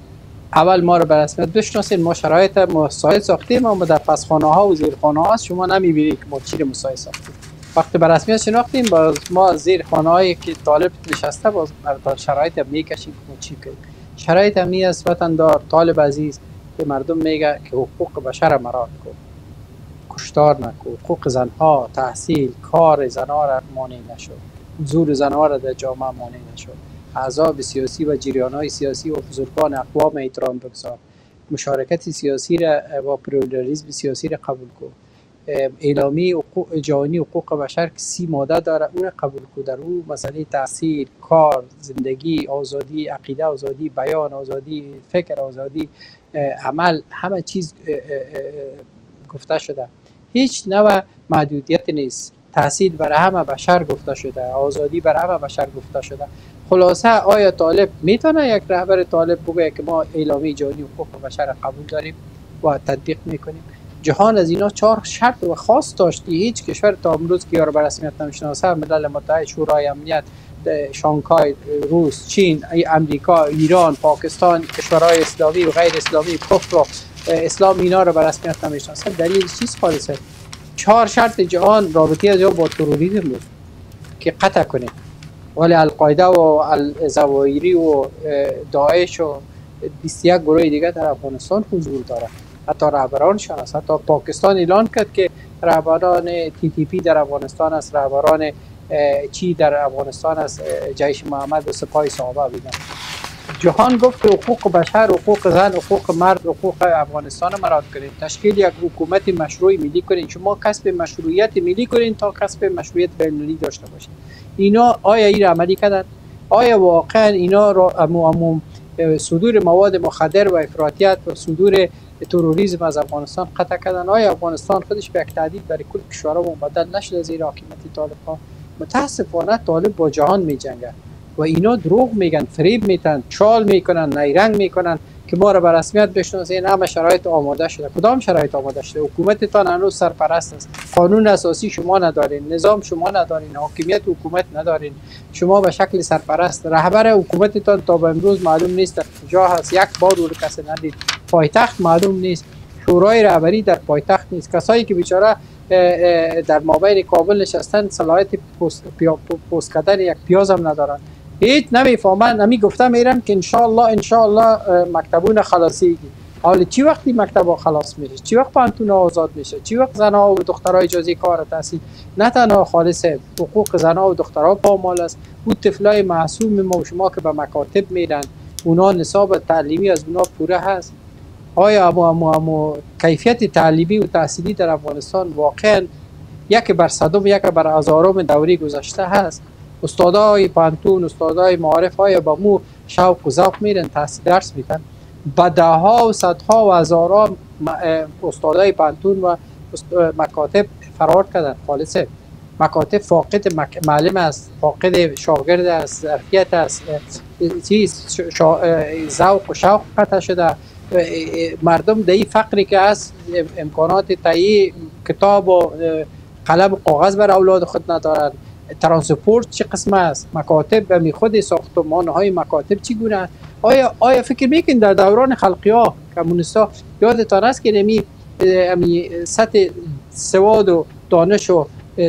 اول ما رو به رسمیت بشناسین ما شرایط مساعد ساختیم اما در پسخانه ها و زیرخانه ها شما نمی‌بینید که ما چی مساعد ساختیم. وقتی به رسمیت شناختیم باز ما زیر خانه هایی که طالب نشسته باز بر شرایط می‌کشیم که چی کنیم شرایط همی است وطن دار طالب عزیز که مردم میگه که حقوق بشر مراد کن. کشتار نکو حقوق زنها تحصیل کار زنها را مانع نشد زور زنها را در جامعه مانع نشد اعضاب سیاسی و جریان های سیاسی و بزرگان اقوام احترام بگذار. مشارکت سیاسی را و پلورالیسم سیاسی را قبول کن. اعلامی حقوق جهانی حقوق بشر که سی ماده داره اون قبول کو در اون مسئله تحصیل کار زندگی آزادی عقیده آزادی بیان آزادی فکر آزادی عمل همه چیز گفته شده. هیچ نوع محدودیت نیست. تحصیل برای همه بشر گفته شده. آزادی برای همه بشر گفته شده. خلاصه آیا طالب می‌تونه یک رهبر طالب بگه که ما اعلامی جهانی حقوق بشر قبول داریم؟ و تطبیق می‌کنیم. جهان از اینا چهار شرط و خاص داشتی هیچ کشور تا امروز که یارو رسمیت نمی‌شناسه ملل متحد شورای امنیت شانگهای روس چین امریکا ایران پاکستان کشورهای اسلامی و غیر اسلامی کفر و اسلام اینا رو به رسمیت نمی‌شناسه. دلیل چیز خالصه چهار شرط جهان رابطی از با تروریسم بود که قطع کنه ولی القاعده و الزوایری و داعش و 21 گروه دیگه در افغانستان حضور داره حتی رهبرانشان است. حتی پاکستان اعلان کرد که رهبران تی تی پی در افغانستان است رهبران چی در افغانستان است. جیش محمد و سپاه صحابه بودن جهان گفت حقوق بشر حقوق زن حقوق مرد حقوق افغانستان مراد کنید. تشکیل یک حکومت مشروعی ملی کنید. شما کسب مشروعیت ملی کنید تا کسب مشروعیت بین‌المللی داشته باشید. اینا آیا این عملی کردن؟ آیا واقعا اینا را صدور مواد مخدر و افراطیت و صدور تروریسم از افغانستان قطع کردن. آیا افغانستان خودش به یک تهدید برای کل کشورها مبدل نشده زیر حاکمیت طالب ها متاسفانه طالب با جهان می جنگه و اینا دروغ میگن فریب میتن چال می‌کنن نیرنگ می‌کنن که ما را به رسمیت بشناسین همه شرایط آماده شده. کدام شرایط آماده شده؟ حکومتتان هنوز سرپرست است. قانون اساسی شما ندارین. نظام شما ندارین. حاکمیت حکومت ندارین. شما به شکل سرپرست. رهبر حکومتتان تا به امروز معلوم نیست. کجا هست. یک بار رو کسی ندید. پایتخت معلوم نیست. شورای رهبری در پایتخت نیست. کسایی که بیچاره در مابین کابل نشستن صلاحیت پوست کردن یک پیاز هم ندارن. هیچ نمی‌فهمن. نمی گفته میرن که انشاءالله انشاءالله مکتبون خلاصی حالا چی وقتی مکتب خلاص میشه؟ چی وقت پانتون آزاد میشه؟ چی وقت زنها و دخترها اجازه کار تحصیل؟ نه تنها خالص حقوق زنها و دخترها پامال است. او طفلای معصوم ما و شما که به مکاتب میرن اونا نصاب تعلیمی از اونا پوره هست. آیا امو امو امو کیفیت تعلیمی و تحصیلی در افغانستان واقعا یک بر صدم یک بر هزارم دوری گذشته هست؟ استادای پانتون استادای معارف های با مو شوق و ذوق میرن تحصیل درس می‌کنن به ده ها و صدها و هزارها استادای پانتون و مکاتب فرار کردن. خالصه. مکاتب فاقد معلم است فاقد شاگرد است ظرفیت است چیز ذوق و شوق قطع شده. مردم در این فقری که هست امکانات تایی کتاب و قلم و کاغذ بر اولاد خود ندارند ترانسپورت چه قسم است؟ مکاتب می خود ساختمان های مکاتب چی گونه آیا آیا فکر میکن در دوران خلقی ها کمونیستا یادتان است که نمی سطح سواد و دانش و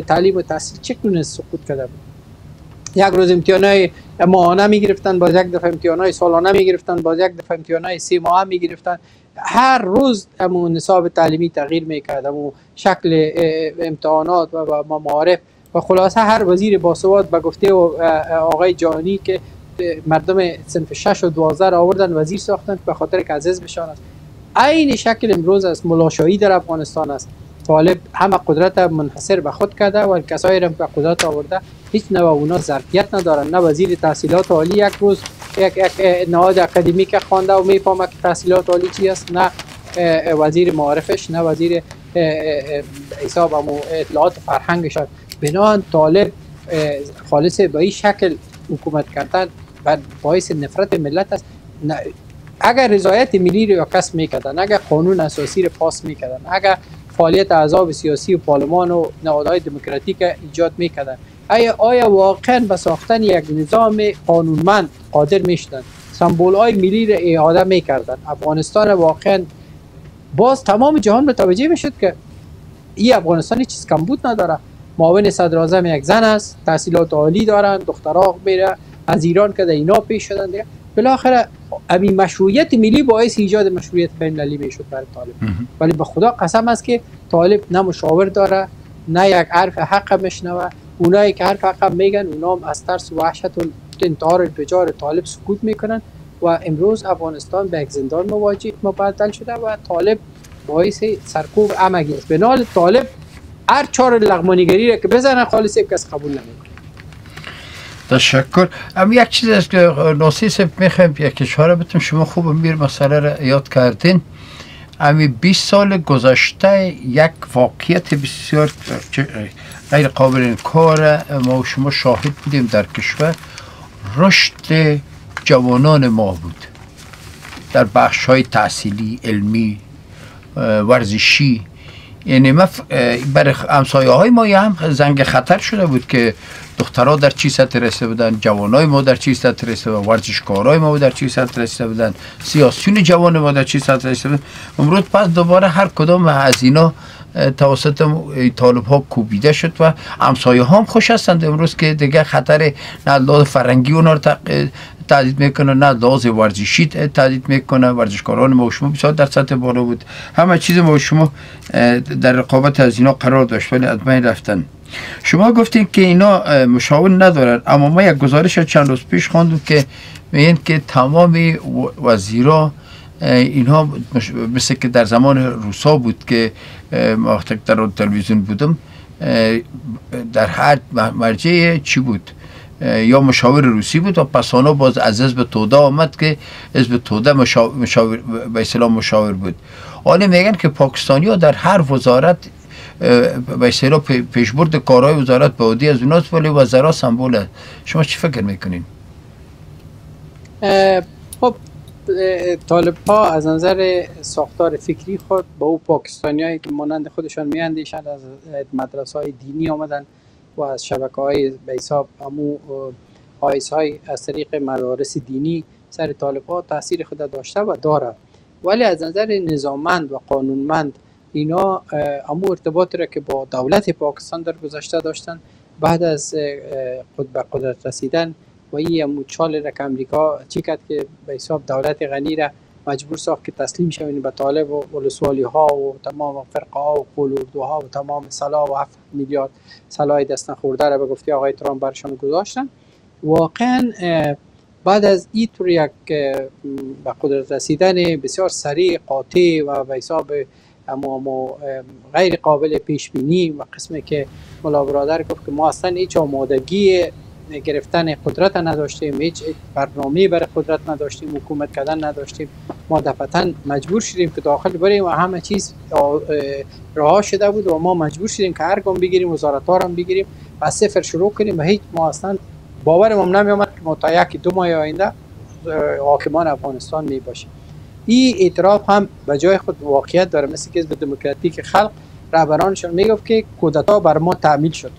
تعلیم و تحصیل چگونه سقوط کرده بود؟ یک روز امتحان های ماهانه می گرفتن باز یک دفعه امتحان های سالانه می گرفتن باز یک دفعه امتحان های سی ماه می گرفتن هر روز امو نصاب تعلیمی تغییر می‌کرد امو شکل امتحانات و معارف. و خلاصه هر وزیر باسواد به گفته آقای جانی که مردم صنف 6 و 12 را آوردن وزیر ساختن به خاطر که عزیز بشان است عین شکل امروز است ملاشایی در افغانستان است. طالب همه قدرت منحصر به خود کرده و کسایی را به قدرت آورده هیچ نوع اونا ظرفیت ندارن. نه وزیر تحصیلات عالی یک روز یک, یک نهاد اکادمیک خوانده و می‌فهمه که تحصیلات عالی چی است. نه وزیر معارفش نه وزیر حساب و اطلاعات فرهنگش بنان طالب خالص به این شکل حکومت کردن و باعث نفرت ملت است. اگر رضایت ملی رو کسب می‌کردن اگر قانون اساسی رو پاس می‌کردن اگر فعالیت اعضاب سیاسی و پارلمان و نهادهای دموکراتیک ایجاد می‌کردن آیا آیا واقعا به ساختن یک نظام قانونمند قادر می‌شدن سمبول های ملی را اعاده می‌کردن افغانستان واقعا باز تمام جهان متوجه می‌شد که این افغانستان چیز کم بود نداره. معاون صدر یک زن است. تحصیلات عالی دارن دخترها میره از ایران که اینا پیش شدن دیگه بالاخره همین مشروعیت ملی باعث ایجاد مشروعیت بین المللی می‌شد برای طالب. ولی به خدا قسم است که طالب نه مشاور داره نه یک حرف حق مشنوه اونایی که حرف حق میگن اونا هم از ترس و وحشت و انتحار الفجار طالب سکوت می‌کنن و امروز افغانستان به یک زندان مواجه مبدل شده و طالب باعث سرکوب امگی است. به طالب هر چهار لغمانیگری را که بزنن خالص کس قبول نمی‌کنه. تشکر. ام یک چیز ناسی سب می‌خوایم یک اشاره بتون شما خوب میر مسئله را یاد کردین. امی 20 سال گذشته یک واقعیت بسیار غیر قابل کار ما و شما شاهد بودیم در کشور. رشد جوانان ما بود. در بخش های تحصیلی علمی ورزشی. یعنی ما برای همسایه های ما هم زنگ خطر شده بود که دخترها در چی سطح رسیده بودن جوانای ما در چی سطح رسیده بودن ورزشکارای ما در چی سطح رسیده بودن سیاسیون جوان ما در چی سطح رسیده بودن. امروز پس دوباره هر کدام از اینا توسط طالب ها کوبیده شد و همسایه هم خوش هستند. امروز که دیگه خطر نه فرنگی اونا تهدید می‌کنه نه لحاظ ورزشی تهدید می‌کنه ورزشکاران ما شما بسیار در سطح بالا بود. همه چیز ما شما در رقابت از اینا قرار داشت ولی از بین رفتن. شما گفتین که اینا مشاور ندارن اما ما یک گزارش چند روز پیش خواندم که میگن که تمام وزیرا اینها مثل که در زمان روسا بود که وقتی در تلویزیون بودم در هر مرجع چی بود؟ یا مشاور روسی بود و پسانا باز از حزب توده آمد که حزب توده مشاور به اسلام مشاور بود. حالا میگن که پاکستانی ها در هر وزارت به اصطلاح پیشبرد کارهای وزارت عهده از اوناست ولی وزرا سمبول شما چی فکر می‌کنین؟ خب طالب ها از نظر ساختار فکری خود با او پاکستانی که مانند خودشان میاندیشند از مدرسه های دینی آمدن و از شبکه های به حساب امو آیس های از طریق مدارس دینی سر طالب ها تاثیر خود داشته و داره ولی از نظر نظاممند و قانونمند اینا امو ارتباطی را که با دولت پاکستان در گذشته داشتن بعد از خود به قدرت رسیدن و این امو چال را که امریکا چی کرد که به حساب دولت غنی را مجبور ساخت که تسلیم شوین به طالب و ولسوالی ها و تمام فرقه ها و ها و تمام سلاح و 7 میلیارد سلاح دست خورده را به گفتی آقای ترامپ برشان گذاشتن. واقعا بعد از این طور یک به قدرت رسیدن بسیار سریع قاطع و به حساب اما غیر قابل پیش بینی و قسمی که ملا برادر گفت که ما اصلا هیچ آمادگی گرفتن قدرت نداشتیم هیچ برنامه برای قدرت نداشتیم حکومت کردن نداشتیم. ما دفعتا مجبور شدیم که داخل بریم و همه چیز رها شده بود و ما مجبور شدیم که هر گام بگیریم وزارت ها بگیریم و صفر شروع کنیم و هیچ ما اصلا باورم نمی آمد که ما تا یک دو ماه آینده حاکمان افغانستان می باشیم این اعتراف هم به جای خود واقعیت داره مثل که به دموکراتیک خلق رهبرانشون می‌گفت که کودتا بر ما تعمیل شد.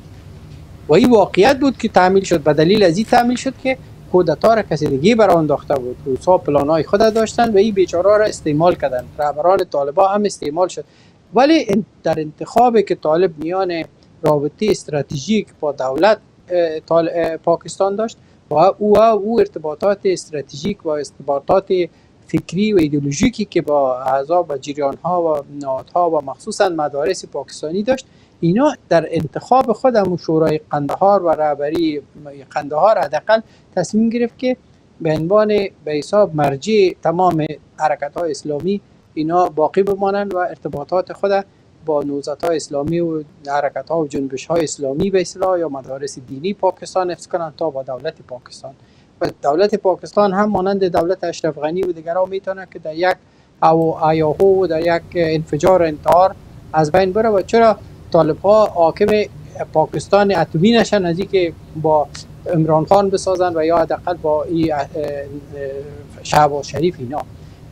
و این واقعیت بود که تعمیل شد به دلیل از این تعمیل شد که کودتا را کسی دیگه بر انداخته بود. روسا پلانای خود داشتن و این بیچاره را استعمال کردن رهبران طالبا هم استعمال شد. ولی در انتخابی که طالب میان رابطه استراتژیک با دولت پاکستان داشت و او او ارتباطات استراتژیک و ارتباطات فکری و ایدئولوژیکی که با احزاب و جریان ها و نهادها و مخصوصا مدارس پاکستانی داشت اینا در انتخاب خودم شورای قندهار و رهبری قندهار حداقل تصمیم گرفت که به عنوان به حساب مرجع تمام حرکت های اسلامی اینا باقی بمانند و ارتباطات خود با نوزت های اسلامی و حرکت ها و جنبش های اسلامی به اصلاح یا مدارس دینی پاکستان حفظ کنند تا با دولت پاکستان. و دولت پاکستان هم مانند دولت اشرف غنی و دیگرها می‌تونه که در یک او ایاهو و در یک انفجار انتحار از بین بره. و چرا؟ طالب ها حاکم پاکستان اتمی نشن از که با عمران خان بسازن و یا حداقل با این شهباز شریف اینا.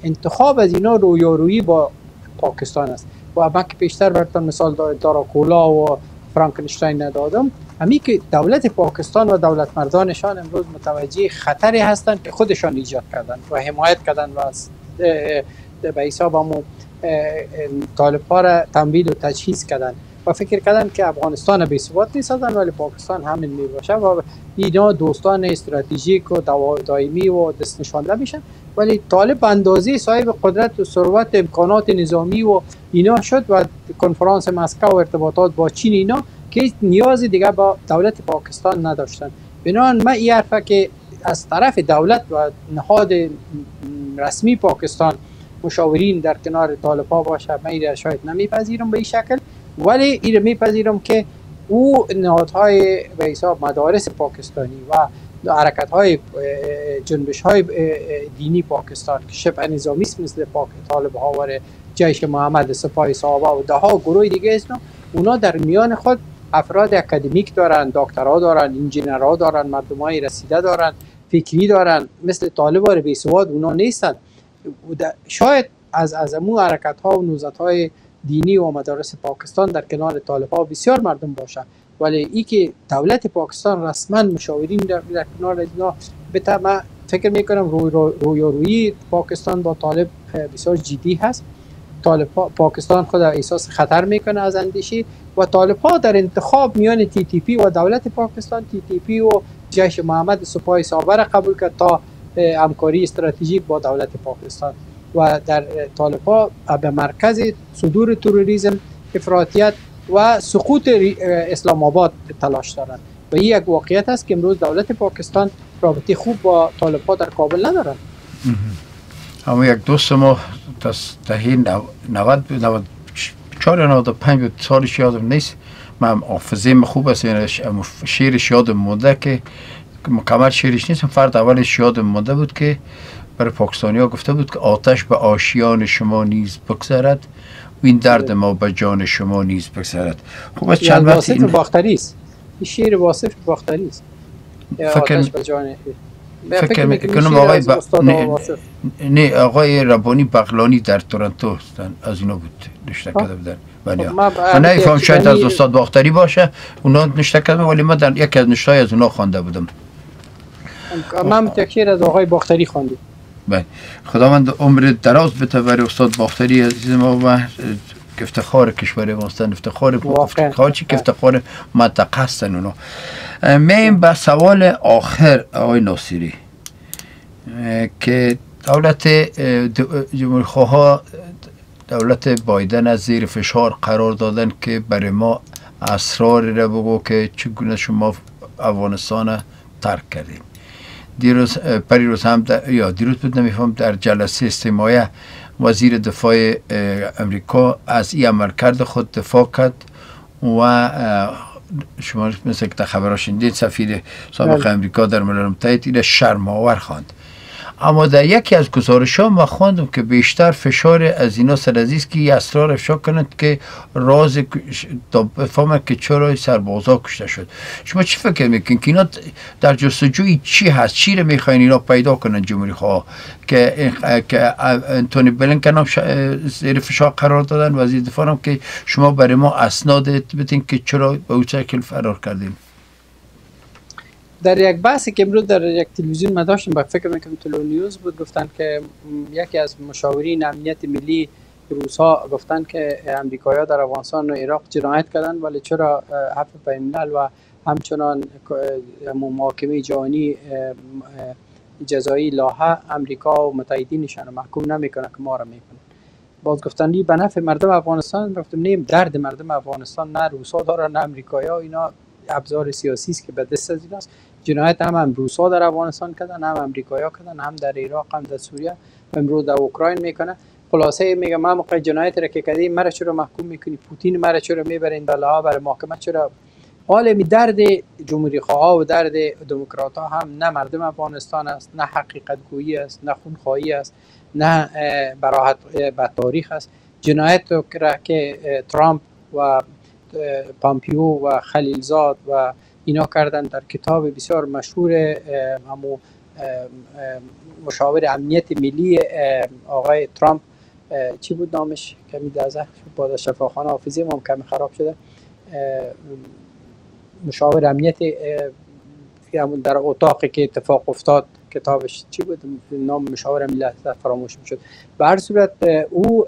انتخاب از اینا رویارویی با پاکستان است. و من که پیشتر براتون مثال داراکولا و فرانکنشتاین ندادم. همی که دولت پاکستان و دولت مردانشان امروز متوجه خطری هستند که خودشان ایجاد کردن و حمایت کردن و از به حساب همون طالب ها را تنبیل و تجهیز کردن. و فکر کردن که افغانستان به ثبات نیستن ولی پاکستان همین می باشه و اینا دوستان استراتژیک و دائمی و دست نشانده میشن. ولی طالب اندازه صاحب قدرت و ثروت امکانات نظامی و اینا شد و کنفرانس مسکو و ارتباطات با چین اینا که نیازی دیگه با دولت پاکستان نداشتن. بنابراین من این حرفه که از طرف دولت و نهاد رسمی پاکستان مشاورین در کنار طالبا باشه من شاید نمیپذیرم به این شکل. ولی این میپذیرم که او نهادهای به حساب مدارس پاکستانی و حرکت های جنبش های دینی پاکستان که شبه نظامی مثل پاک طالب ها و جیش محمد سپاه صحابه و ده ها گروه دیگه است اونا در میان خود افراد اکادمیک دارن دکترا دارن انجینرها دارن مردم های رسیده دارن فکری دارن مثل طالب ها بیسواد اونا نیستن. شاید از از امو حرکت ها و نوزت های دینی و مدارس پاکستان در کنار طالب ها بسیار مردم باشن ولی ای که دولت پاکستان رسما مشاورین در, در کنار اینا به من فکر می‌کنم روی روی روی پاکستان با طالب بسیار جدی هست. طالب پاکستان خود احساس خطر می‌کنه از اندیشی و طالب ها در انتخاب میان تی تی پی و دولت پاکستان تی تی پی و جیش محمد سپاه صابر قبول کرد تا همکاری استراتژیک با دولت پاکستان. و در طالب ها به مرکز صدور تروریسم افراطیت و سقوط اسلام آباد تلاش دارند. و این یک واقعیت است که امروز دولت پاکستان رابطه خوب با طالب ها در کابل ندارند اما یک دوست ما دهی 90 94 95 بود سالش یادم نیست. من حافظه خوب است. یعنی شیرش یادم مونده که مکمل شیرش نیست. فرد اولش یادم مونده بود که برای پاکستانی ها گفته بود که آتش به آشیان شما نیز بگذرد و این درد ما به جان شما نیز بگذرد. خب از چند وقت این باختری است. این شیر واصف باختری است. فکر به جان فکر می‌کنم آقای ب... نه, نه آقای ربانی بغلانی در تورنتو از اینا بود نشته کرده بودن. ولی خب، من نفهم شاید از استاد باختری باشه. اونا نشته کرده ولی من در یکی از نشته از اونا خوانده بودم. من تکیر از آقای باختری خواندم. بله. خداوند عمر دراز برای استاد باختری عزیز ما و افتخار کشور واسطن افتخار افتخار چی که افتخار منطقه هستن اونا. میم به سوال آخر آقای ناصری. که دولت جمهوری خواه دولت بایدن از زیر فشار قرار دادن که برای ما اسرار را بگو که چگونه شما افغانستان ترک کردیم. دیروز پریروز هم یا دیروز بود نمیفهم در جلسه استماعی وزیر دفاع امریکا از این عملکرد خود دفاع کرد و شما مثل که خبراش سفیر سابق بله. امریکا در ملل متحد این شرماور خواند اما در یکی از گزارش ها ما خواندم که بیشتر فشار از اینا سر عزیز که اسرار افشا کنند که راز بفهمه که چرا سربازا کشته شد. شما چی فکر می‌کنید که اینا در جستجوی چی هست؟ چی رو می‌خواین اینا پیدا کنند جمهوری خواه؟ که که انتونی بلینکن هم زیر فشار قرار دادن. وزیر دفاع هم که شما برای ما اسناد بتین که چرا به او شکل فرار کردیم در یک بحثی که امروز در یک تلویزیون ما داشتم با فکر می‌کنم تلو نیوز بود گفتن که یکی از مشاورین امنیت ملی روس ها گفتن که امریکایی در افغانستان و عراق جنایت کردن ولی چرا عفو بین و همچنان محاکمه جهانی جزایی لاها امریکا و متحدینشان محکوم نمی‌کنه که ما را می‌کنه. باز گفتن به نفع مردم افغانستان؟ گفتم نیم درد مردم افغانستان نه روسا دارن نه امریکایی اینا ابزار سیاسی است که به دست از ایناست. جنایت هم هم روسا در افغانستان کردن هم امریکایا کردن هم در عراق هم در سوریه امروز در اوکراین می‌کنه خلاصه میگه ما موقع جنایت را که کردی مرا چرا محکوم می‌کنی؟ پوتین مرا چرا می‌برین بالا برای محکمه چرا؟ حال می درد جمهوری خواه و درد دموکرات ها هم نه مردم افغانستان است نه حقیقت گویی است نه خونخواهی است نه براحت به تاریخ است. جنایت را که ترامپ و پامپیو و خلیلزاد و اینا کردن در کتاب بسیار مشهور همو مشاور امنیت ملی آقای ترامپ چی بود نامش؟ کمی دازه با شفاخانه حافظی هم کمی خراب شده. مشاور امنیت در اتاقی که اتفاق افتاد کتابش چی بود؟ نام مشاور ملی فراموش می‌شد. به هر صورت او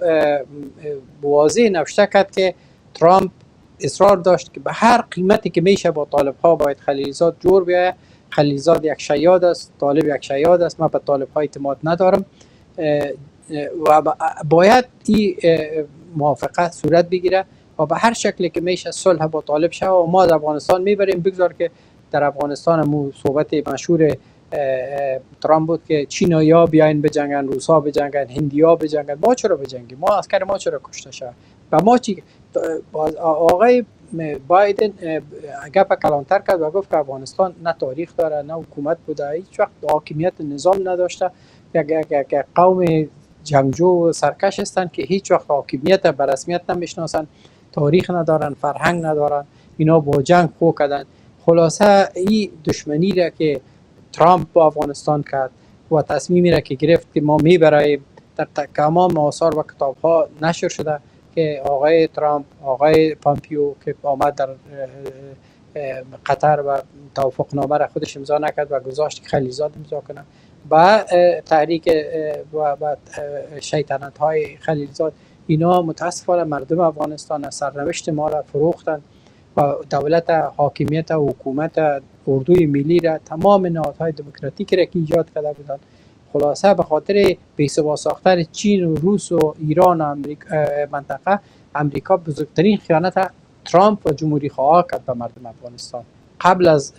واضح نوشته کرد که ترامپ اصرار داشت که به هر قیمتی که میشه با طالب ها باید خلیلزاد جور بیایه خلیلزاد یک شیاد است طالب یک شیاد است. من به طالب ها اعتماد ندارم. و باید این موافقت صورت بگیره و به هر شکلی که میشه صلح با طالب شه و ما در افغانستان می‌بریم. بگذار که در افغانستان مو صحبت مشهور ترامپ بود که چینایا بیاین بجنگن روسا بجنگن هندیا بجنگن. ما چرا بجنگیم؟ ما عسکر ما چرا کشته شد و ما چی آقای بایدن گپ کلانتر کرد و گفت که افغانستان نه تاریخ داره نه حکومت بوده هیچ وقت حاکمیت نظام نداشته. یک قوم جنگجو و سرکش هستند که هیچ وقت حاکمیت به رسمیت نمی‌شناسن تاریخ ندارن فرهنگ ندارن اینا با جنگ خو کردن. خلاصه این دشمنی را که ترامپ با افغانستان کرد و تصمیمی را که گرفت که ما میبراییم در تمام آثار و کتاب ها نشر شده. که آقای ترامپ آقای پامپیو که آمد در قطر و توافق نامه را خودش امضا نکرد و گذاشت خلیزاد امضا کنه با تحریک و شیطنت های خلیلزاد اینا متاسفانه مردم افغانستان سرنوشت ما را فروختند و دولت حاکمیت و حکومت اردوی ملی را تمام نهادهای دموکراتیک را که ایجاد کرده بودند خلاصه به خاطر بیسوا ساختن چین و روس و ایران و منطقه امریکا بزرگترین خیانت ترامپ و جمهوری خواه کرد به مردم افغانستان. قبل از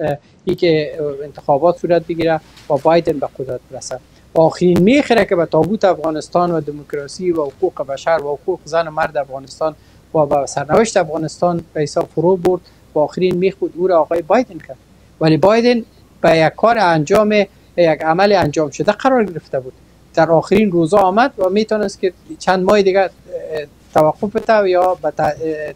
اینکه انتخابات صورت بگیره و بایدن به قدرت برسه. آخرین می‌خره که به تابوت افغانستان و دموکراسی و حقوق بشر و حقوق زن و مرد افغانستان و به سرنوشت افغانستان به حساب فرو برد. و آخرین میخ بود او را آقای بایدن کرد. ولی بایدن به یک کار انجام یک عمل انجام شده قرار گرفته بود. در آخرین روزا آمد و می‌تونست که چند ماه دیگر توقف بده یا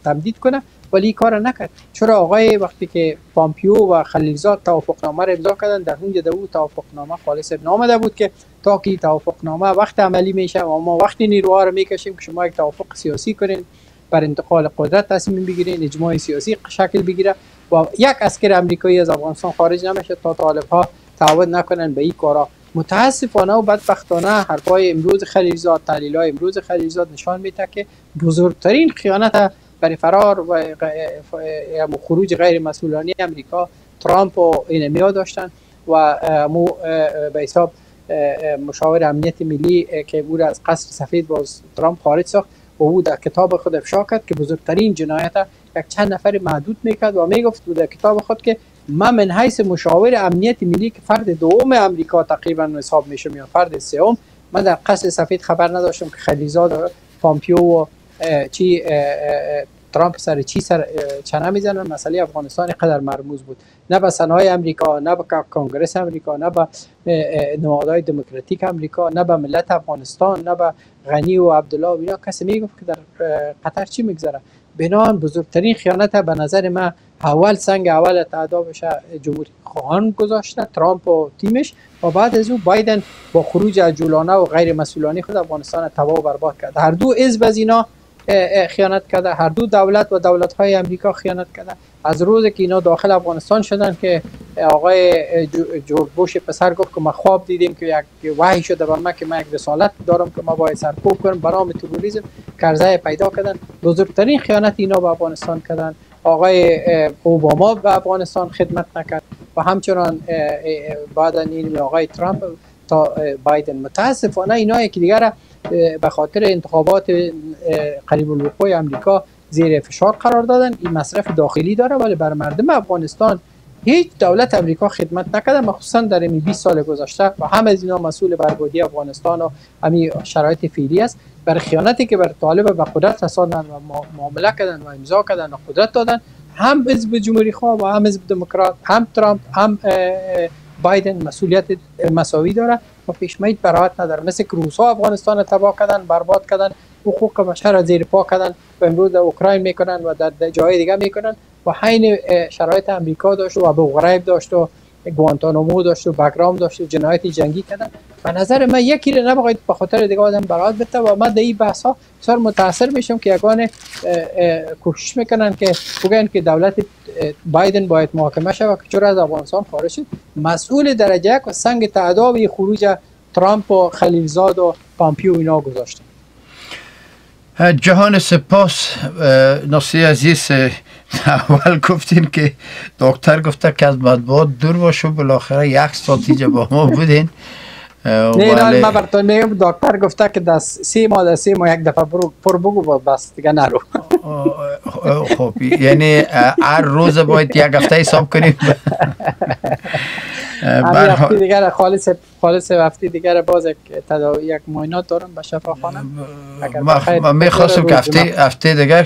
تمدید کنه ولی کار نکرد. چرا آقای وقتی که پامپیو و خلیلزاد توافقنامه را امضا کردن در اونجا دو توافقنامه خالص نامده بود که تا که توافقنامه وقت عملی میشه و ما وقتی نیروها رو می‌کشیم که شما یک توافق سیاسی کنین بر انتقال قدرت تصمیم بگیرین اجماع سیاسی شکل بگیره و یک اسکر امریکایی از افغانستان خارج نمیشه تا طالب ها تعهد نکنن به این کارا. متاسفانه و بدبختانه حرفای امروز خلیلزاد تحلیل های امروز خلیلزاد نشان میده که بزرگترین خیانت برای فرار و خروج غیر مسئولانی امریکا ترامپ و اینمیا داشتن و مو به حساب مشاور امنیت ملی که بود از قصر سفید باز ترامپ خارج ساخت و او در کتاب خود افشا کرد که بزرگترین جنایت یک چند نفر محدود می‌کرد و می‌گفت در کتاب خود که من من حیث مشاور امنیت ملی که فرد دوم امریکا تقریبا حساب میشم یا فرد سوم من در قصر سفید خبر نداشتم که خلیزاد پامپیو و چی ترامپ سر چی سر چنه می‌زنن؟ مسئله افغانستان قدر مرموز بود. نه به سنای امریکا نه به کنگرس امریکا نه به نمادهای دموکراتیک امریکا نه به ملت افغانستان نه به غنی و عبدالله و اینا. کسی می‌گفت که در قطر چی میگذره. بنان بزرگترین خیانت به نظر من اول سنگ اول تعدا بشه جمهوری خواهان گذاشته ترامپ و تیمش و بعد از او بایدن با خروج از جولانه و غیر مسئولانی خود افغانستان تباه و برباد کرد هر دو از اینا خیانت کرده. هر دو دولت و دولت های امریکا خیانت کرده. از روزی که اینا داخل افغانستان شدن که آقای جورج بوش پسر گفت که ما خواب دیدیم که یک وحی شده بر من که من یک رسالت دارم که ما باید سرکوب کنم برام تروریسم کرزه پیدا کردن. بزرگترین خیانت اینا به افغانستان کردن. آقای اوباما به افغانستان خدمت نکرد و همچنان بعد این آقای ترامپ تا بایدن. متاسفانه اینا که دیگر به خاطر انتخابات قریب الوقوع امریکا زیر فشار قرار دادن. این مصرف داخلی داره ولی بر مردم افغانستان هیچ دولت امریکا خدمت نکرده مخصوصا در این 20 سال گذشته و هم از اینا مسئول بربادی افغانستان و همین شرایط فعلی است. بر خیانتی که بر طالب به قدرت رساندن و معامله کردن و امضا کردن و قدرت دادن هم حزب جمهوری خواه و هم حزب دموکرات هم ترامپ هم بایدن مسئولیت مساوی داره. و پیشمید برایت نداره مثل که روسا افغانستان تباه کردن برباد کردن حقوق بشر زیر پا کردن و امروز در اوکراین می‌کنن و در جای دیگه می‌کنن. و حین شرایط امریکا داشت و ابو غریب داشت و گوانتانامو داشت و بگرام داشت و جنایت جنگی کردن. به نظر من یکی رو نباید به خاطر دیگه آدم برات بده و من در این بحث ها بسیار متاثر میشم که یگان کوشش می‌کنن که بگن که دولت بایدن باید محاکمه شود که چرا از افغانستان خارج شد. مسئول درجه یک و سنگ تعداد خروج ترامپ و خلیلزاد و پامپیو اینا گذاشتن. جهان سپاس ناصری عزیز اول گفتین که دکتر گفته که از مطبوعات دور باشو بالاخره یک ساعت با ما بودین. نه نه من براتون میگم دکتر گفته که دست سی ماه در سی ماه یک دفعه برو پر بگو بس دیگه نرو. خب یعنی هر روز باید یک هفته حساب کنیم. هفته دیگر خالص خالص هفته دیگر باز یک تداوی یک معاینات دارم به شفاخانه من می‌خواستم که هفته هفته دیگر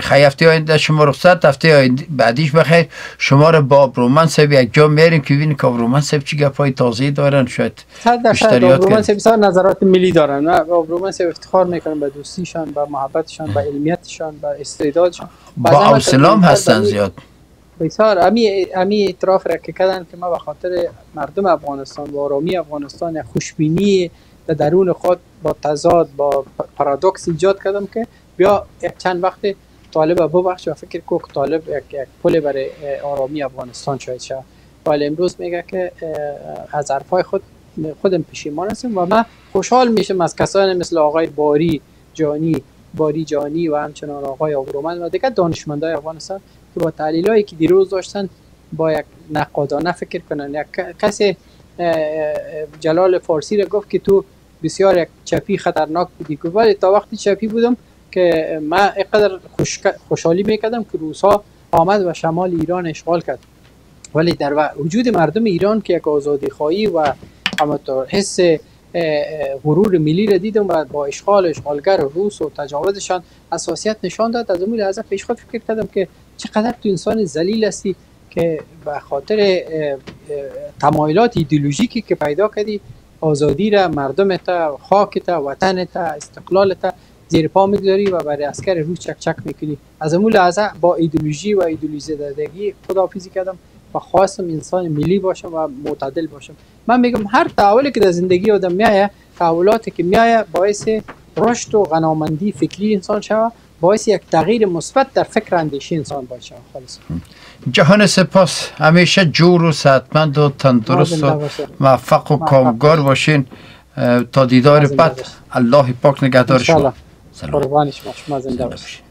خیلی هفته آینده شما رخصت هفته بعدیش بخیر. شما رو با برومن صاحب یک جا میریم که ببینیم که برومن صاحب چی گپای تازه دارن. شاید بیشتریات برومن صاحب نظرات ملی دارن. و برومن صاحب افتخار می‌کنن به دوستیشان به محبتشان به علمیتشان به استعدادشان. با اوسلام هستن زیاد. بسیار. امی امی اعتراف را که کردن که ما به خاطر مردم افغانستان و آرامی افغانستان خوشبینی در درون خود با تضاد با پارادوکس ایجاد کردم که بیا چند وقت طالب ببخش و فکر کو طالب یک, یک پل برای آرامی افغانستان شاید شد ولی امروز میگه که از حرفای خود خودم پشیمان هستم و من خوشحال میشم از کسانی مثل آقای باری جانی باری جانی و همچنان آقای آبرومند و دیگر دانشمندای افغانستان که با تحلیل که دیروز داشتن با یک نقادانه فکر کنن. یک کسی جلال فارسی را گفت که تو بسیار یک چپی خطرناک بودی. که ولی تا وقتی چپی بودم که من اینقدر خوشحالی می‌کردم که روسا آمد و شمال ایران اشغال کرد. ولی در وجود مردم ایران که یک آزادی خواهی و حس غرور ملی را دیدم و با اشغال اشغالگر روس و تجاوزشان اساسیت نشان داد. از اون لحظه پیش خود فکر کردم که چقدر تو انسان ذلیل هستی که به خاطر تمایلات ایدئولوژیکی که پیدا کردی آزادی را مردم تا خاک تا وطن تا استقلال تا زیر پا می‌گذاری و برای اسکر روز چک چک می‌کنی از اون لحظه با ایدئولوژی و ایدئولوژی دادگی خداحافظی کردم. و خواستم انسان ملی باشم و معتدل باشم. من میگم هر تحولی که در زندگی آدم میایه تحولاتی که میایه باعث رشد و غنامندی فکری انسان شوه باعث یک تغییر مثبت در فکر اندیشی انسان باشه خالص جهان سپاس. همیشه جور و صحتمند و تندرست و موفق و کامگار باشین. تا دیدار بعد. الله پاک نگهدار شما. قربان شما. شما زنده باشید